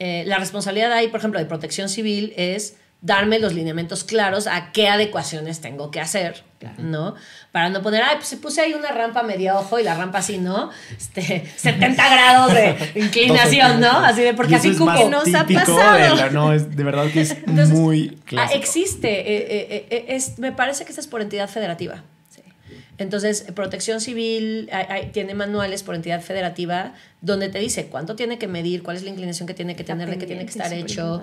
Eh, la responsabilidad ahí, por ejemplo, de protección civil es darme los lineamientos claros a qué adecuaciones tengo que hacer, ¿no? Para no poner, ay, pues se puse ahí una rampa media ojo y la rampa así, ¿no? Este, 70 grados de inclinación, ¿no? Así de, porque así como que nos ha pasado. De no, es, de verdad que es muy ah, clásico. existe, eh, eh, eh, es, me parece que esta es por entidad federativa. Entonces, Protección Civil tiene manuales por entidad federativa donde te dice cuánto tiene que medir, cuál es la inclinación que tiene que tener, de qué tiene que estar hecho,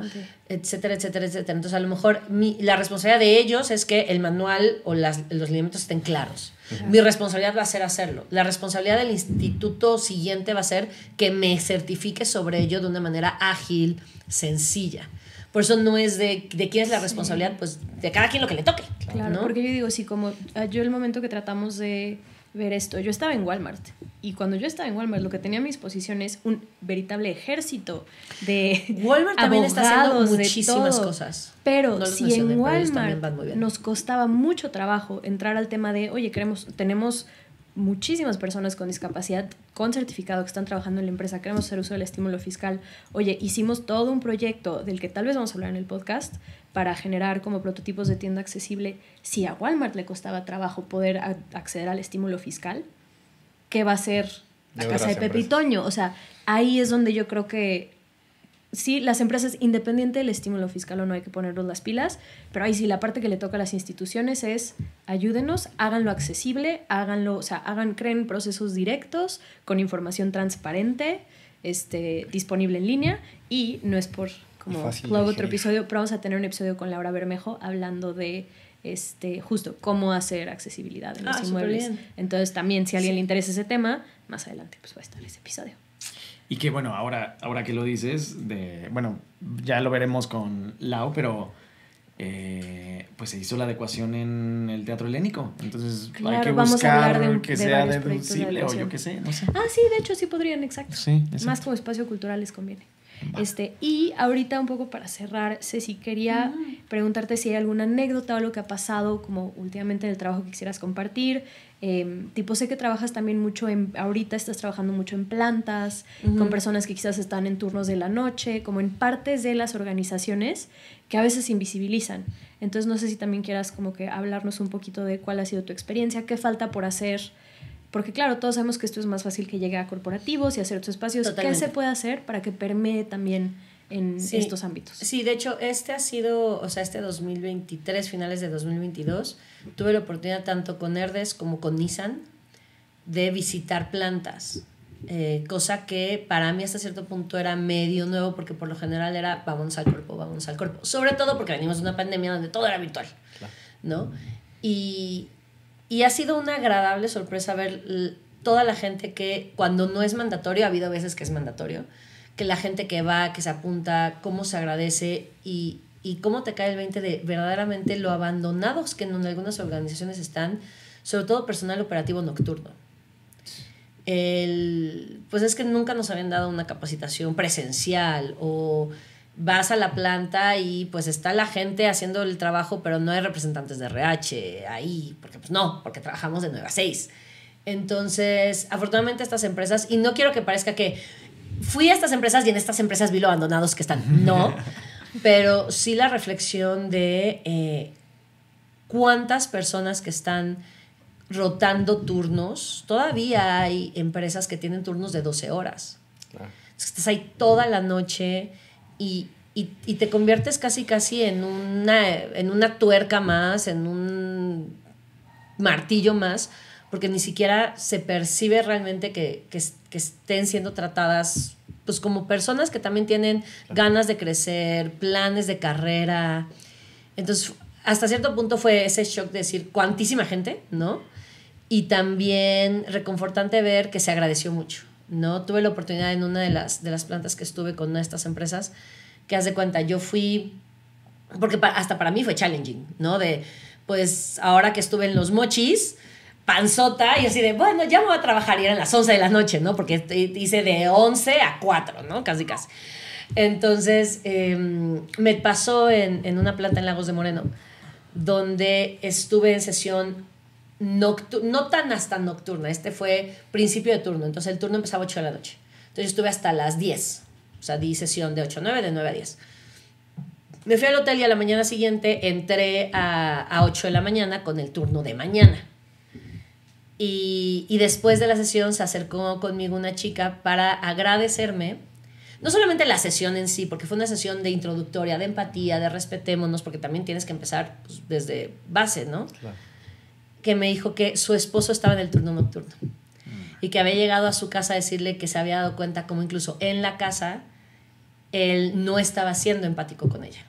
etcétera, etcétera, etcétera. Entonces, a lo mejor la responsabilidad de ellos es que el manual o las, los lineamientos estén claros. Mi responsabilidad va a ser hacerlo. La responsabilidad del instituto siguiente va a ser que me certifique sobre ello de una manera ágil, sencilla. Por eso no es de, de quién es la responsabilidad, pues de cada quien lo que le toque. Claro, porque yo digo, sí, como ah, yo el momento que tratamos de ver esto, yo estaba en Walmart y cuando yo estaba en Walmart lo que tenía a mi disposición es un veritable ejército de Walmart también está haciendo muchísimas cosas. Pero si en Walmart nos costaba mucho trabajo entrar al tema de, oye, queremos, tenemos muchísimas personas con discapacidad con certificado que están trabajando en la empresa, queremos hacer uso del estímulo fiscal. Oye, hicimos todo un proyecto del que tal vez vamos a hablar en el podcast para generar como prototipos de tienda accesible. Si a Walmart le costaba trabajo poder acceder al estímulo fiscal, ¿qué va a ser la casa de Pepe y Toño? O sea, ahí es donde yo creo que sí, las empresas, independiente del estímulo fiscal o no, hay que ponernos las pilas, pero ahí sí, la parte que le toca a las instituciones es ayúdenos, háganlo accesible, háganlo, o sea, hagan, creen procesos directos con información transparente, este, disponible en línea y no es por como luego otro episodio, pero vamos a tener un episodio con Laura Bermejo hablando de este, justo cómo hacer accesibilidad en los ah, inmuebles. Entonces también si a alguien le interesa ese tema, más adelante pues va a estar ese episodio. Y que bueno, ahora, ahora que lo dices, de, bueno, ya lo veremos con Lau, pero eh, pues se hizo la adecuación en el teatro helénico. Entonces hay que buscar que sea deducible o yo qué sé, no sé. Ah, sí, de hecho sí podrían, exacto. Más como espacio cultural les conviene. Este, y ahorita un poco para cerrar, Ceci, quería preguntarte si hay alguna anécdota o algo que ha pasado como últimamente en el trabajo que quisieras compartir. Em, tipo, sé que trabajas también mucho en, ahorita estás trabajando mucho en plantas, con personas que quizás están en turnos de la noche, como en partes de las organizaciones que a veces invisibilizan. Entonces, no sé si también quieras como que hablarnos un poquito de cuál ha sido tu experiencia, qué falta por hacer porque claro, todos sabemos que esto es más fácil que llegue a corporativos y a ciertos espacios. ¿Qué se puede hacer para que permee también en estos ámbitos? Sí, de hecho, este ha sido, o sea, este 2023, finales de 2022, tuve la oportunidad tanto con Herdes como con Nissan de visitar plantas. Eh, cosa que para mí hasta cierto punto era medio nuevo porque por lo general era vamos al cuerpo, vamos al cuerpo. Sobre todo porque venimos de una pandemia donde todo era virtual, ¿no? Y, y ha sido una agradable sorpresa ver toda la gente que cuando no es mandatorio, ha habido veces que es mandatorio, que la gente que va, que se apunta, cómo se agradece y, y cómo te cae el 20 de verdaderamente lo abandonados que en algunas organizaciones están, sobre todo personal operativo nocturno. El, pues es que nunca nos habían dado una capacitación presencial o vas a la planta y pues está la gente haciendo el trabajo, pero no hay representantes de RH ahí, porque pues no, porque trabajamos de 9 a 6. Entonces, afortunadamente estas empresas, y no quiero que parezca que fui a estas empresas y en estas empresas vi lo abandonados que están, no, pero sí la reflexión de eh, cuántas personas que están rotando turnos, todavía hay empresas que tienen turnos de 12 horas. Estás ahí toda la noche y, te conviertes casi casi en una, en una tuerca más, en un martillo más, porque ni siquiera se percibe realmente que, estén siendo tratadas pues como personas que también tienen ganas de crecer, planes de carrera. Entonces, hasta cierto punto fue ese shock de decir cuantísima gente, ¿no? Y también reconfortante ver que se agradeció mucho, ¿no? Tuve la oportunidad en una de las, de las plantas que estuve con estas empresas, que haz de cuenta, yo fui, porque hasta para mí fue challenging, ¿no? De, pues ahora que estuve en los mochis, panzota y así de, bueno, ya me voy a trabajar y eran las 11 de la noche, ¿no? Porque hice de 11 a 4, ¿no? Casi, casi. Entonces, em, me pasó en, en, una planta en Lagos de Moreno, donde estuve en sesión no tan hasta nocturna, este fue principio de turno, entonces el turno empezaba a 8 de la noche. Entonces estuve hasta las 10, o sea, di sesión de 8 a 9, de 9 a 10. Me fui al hotel y a la mañana siguiente entré a, a 8 de la mañana con el turno de mañana. Y, y, después de la sesión se acercó conmigo una chica para agradecerme, no solamente la sesión en sí, porque fue una sesión de introductoria, de empatía, de respetémonos, porque también tienes que empezar pues, desde base, ¿no? Que me dijo que su esposo estaba en el turno nocturno y que había llegado a su casa a decirle que se había dado cuenta como incluso en la casa él no estaba siendo empático con ella.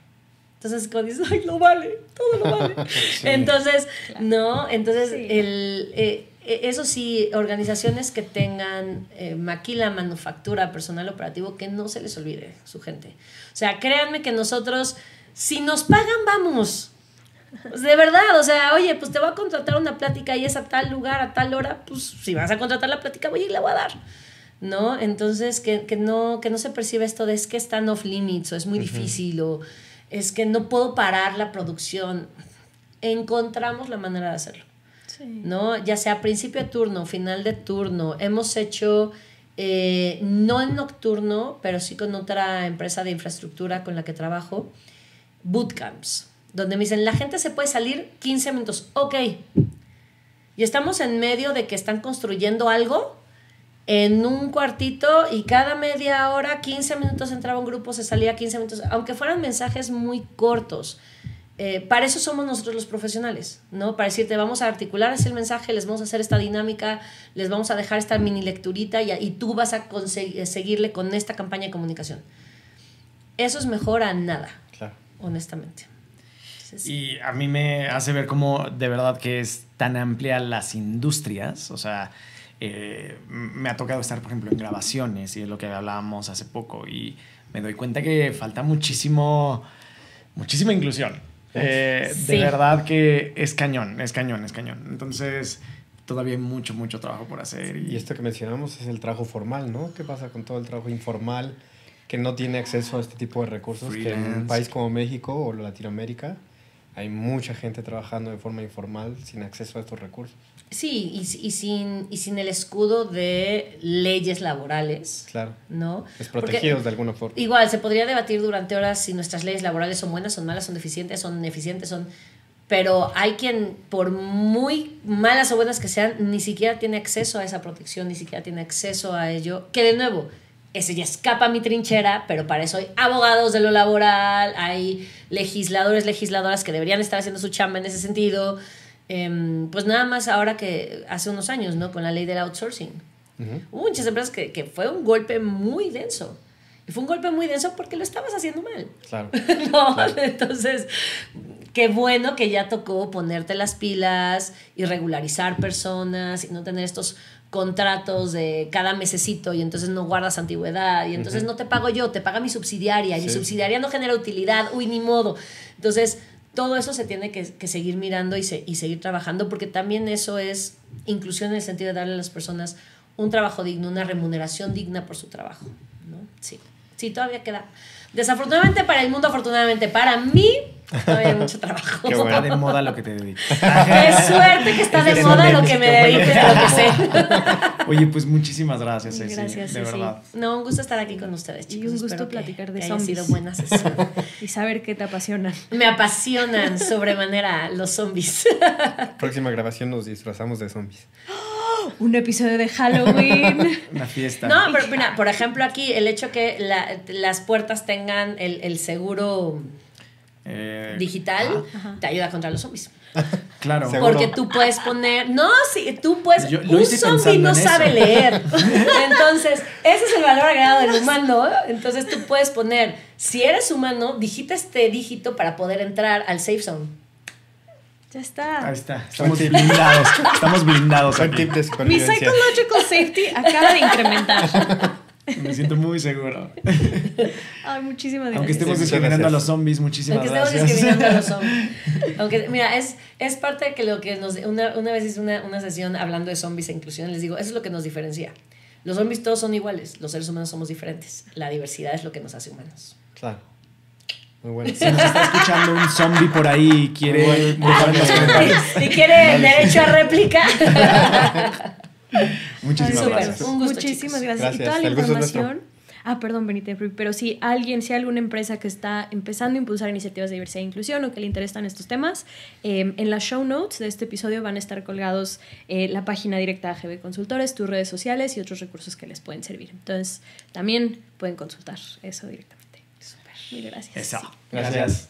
Entonces, cuando dices, ay, lo vale, todo lo vale. Entonces, ¿no? Entonces, el, eh, e, eso sí, organizaciones que tengan eh, maquila, manufactura, personal operativo, que no se les olvide su gente. O sea, créanme que nosotros, si nos pagan, vamos. Pues, de verdad, o sea, oye, pues te voy a contratar una plática y es a tal lugar, a tal hora, pues si vas a contratar la plática, voy y la voy a dar. ¿No? Entonces, que, que, no, que no se percibe esto de es que están off limits o es muy difícil o es que no puedo parar la producción. Encontramos la manera de hacerlo. ¿no? Ya sea principio de turno, final de turno. Hemos hecho, eh, no en nocturno, pero sí con otra empresa de infraestructura con la que trabajo, bootcamps, donde me dicen, la gente se puede salir 15 minutos, ok. Y estamos en medio de que están construyendo algo en un cuartito y cada media hora, 15 minutos entraba un grupo, se salía 15 minutos, aunque fueran mensajes muy cortos eh, para eso somos nosotros los profesionales, ¿no? Para decirte, vamos a articular ese mensaje, les vamos a hacer esta dinámica, les vamos a dejar esta mini lecturita y, y tú vas a conseguir, seguirle con esta campaña de comunicación. Eso es mejor a nada, honestamente. Y a mí me hace ver cómo de verdad que es tan amplia las industrias, o sea, eh, me ha tocado estar, por ejemplo, en grabaciones y es lo que hablábamos hace poco y me doy cuenta que falta muchísimo, muchísima inclusión eh, de verdad que es cañón, es cañón, es cañón. Entonces, todavía hay mucho, mucho trabajo por hacer. Y... esto que mencionamos es el trabajo formal, ¿no? ¿Qué pasa con todo el trabajo informal que no tiene acceso a este tipo de recursos? Que en un país como México o Latinoamérica hay mucha gente trabajando de forma informal sin acceso a estos recursos. Sí, y, y, sin, y sin el escudo de leyes laborales. Claro. ¿No? Desprotegidos de alguna forma. Igual, se podría debatir durante horas si nuestras leyes laborales son buenas, son malas, son deficientes, son ineficientes, son... Pero hay quien, por muy malas o buenas que sean, ni siquiera tiene acceso a esa protección, ni siquiera tiene acceso a ello. Que de nuevo, ese ya escapa a mi trinchera, pero para eso hay abogados de lo laboral, hay legisladores, legisladoras que deberían estar haciendo su chamba en ese sentido. Em, pues nada más ahora que hace unos años, ¿no? Con la ley del outsourcing. Hubo muchas empresas que, que, fue un golpe muy denso. Y fue un golpe muy denso porque lo estabas haciendo mal. Claro. no, entonces, qué bueno que ya tocó ponerte las pilas y regularizar personas y no tener estos contratos de cada mesecito y entonces no guardas antigüedad y entonces no te pago yo, te paga mi subsidiaria y mi subsidiaria no genera utilidad, uy, ni modo. Entonces, todo eso se tiene que, seguir mirando y, y seguir trabajando porque también eso es inclusión en el sentido de darle a las personas un trabajo digno, una remuneración digna por su trabajo. ¿no? Sí, sí, todavía queda. Desafortunadamente para el mundo, afortunadamente para mí, Todavía hay mucho trabajo. Qué bueno. de moda lo que te dedicas. Qué suerte que está de moda lo que me dediques, lo que sé. Oye, pues muchísimas gracias, Ceci. Gracias, de verdad. No, un gusto estar aquí con ustedes, chicos. Y un gusto platicar de que zombies. sido buena sesión. y saber qué te apasionan. Me apasionan sobremanera los zombies. Próxima grabación nos disfrazamos de zombies. un episodio de Halloween. Una fiesta. No, pero mira, por ejemplo, aquí el hecho que las puertas tengan el, el seguro eh, digital te ayuda contra los zombies. Claro. Porque tú puedes poner. No, sí, tú puedes. un zombie no sabe leer. Entonces, ese es el valor agregado del humano. Entonces, tú puedes poner. Si eres humano, digita este dígito para poder entrar al safe zone. Ya está. Ahí está. Estamos blindados. Estamos blindados. Mi psychological safety acaba de incrementar. Me siento muy seguro. Ay, muchísimas gracias. Aunque estemos discriminando a los zombies, muchísimas Aunque gracias. Aunque estemos discriminando a los zombies. Aunque, mira, es, es parte de que lo que nos. Una, una vez hice una, una sesión hablando de zombies e inclusión, les digo, eso es lo que nos diferencia. Los zombies todos son iguales, los seres humanos somos diferentes. La diversidad es lo que nos hace humanos. Claro. Muy bueno. Si nos está escuchando un zombie por ahí y quiere y quiere derecho a réplica. Muchísimas gracias. Un gusto, Muchísimas gracias. Y toda la información. Ah, perdón, Benítez, pero si alguien, si hay alguna empresa que está empezando a impulsar iniciativas de diversidad e inclusión o que le interesan estos temas, em, en las show notes de este episodio van a estar colgados eh, la página directa de AGB Consultores, tus redes sociales y otros recursos que les pueden servir. Entonces, también pueden consultar eso directamente. Súper. Mil gracias. Eso. gracias.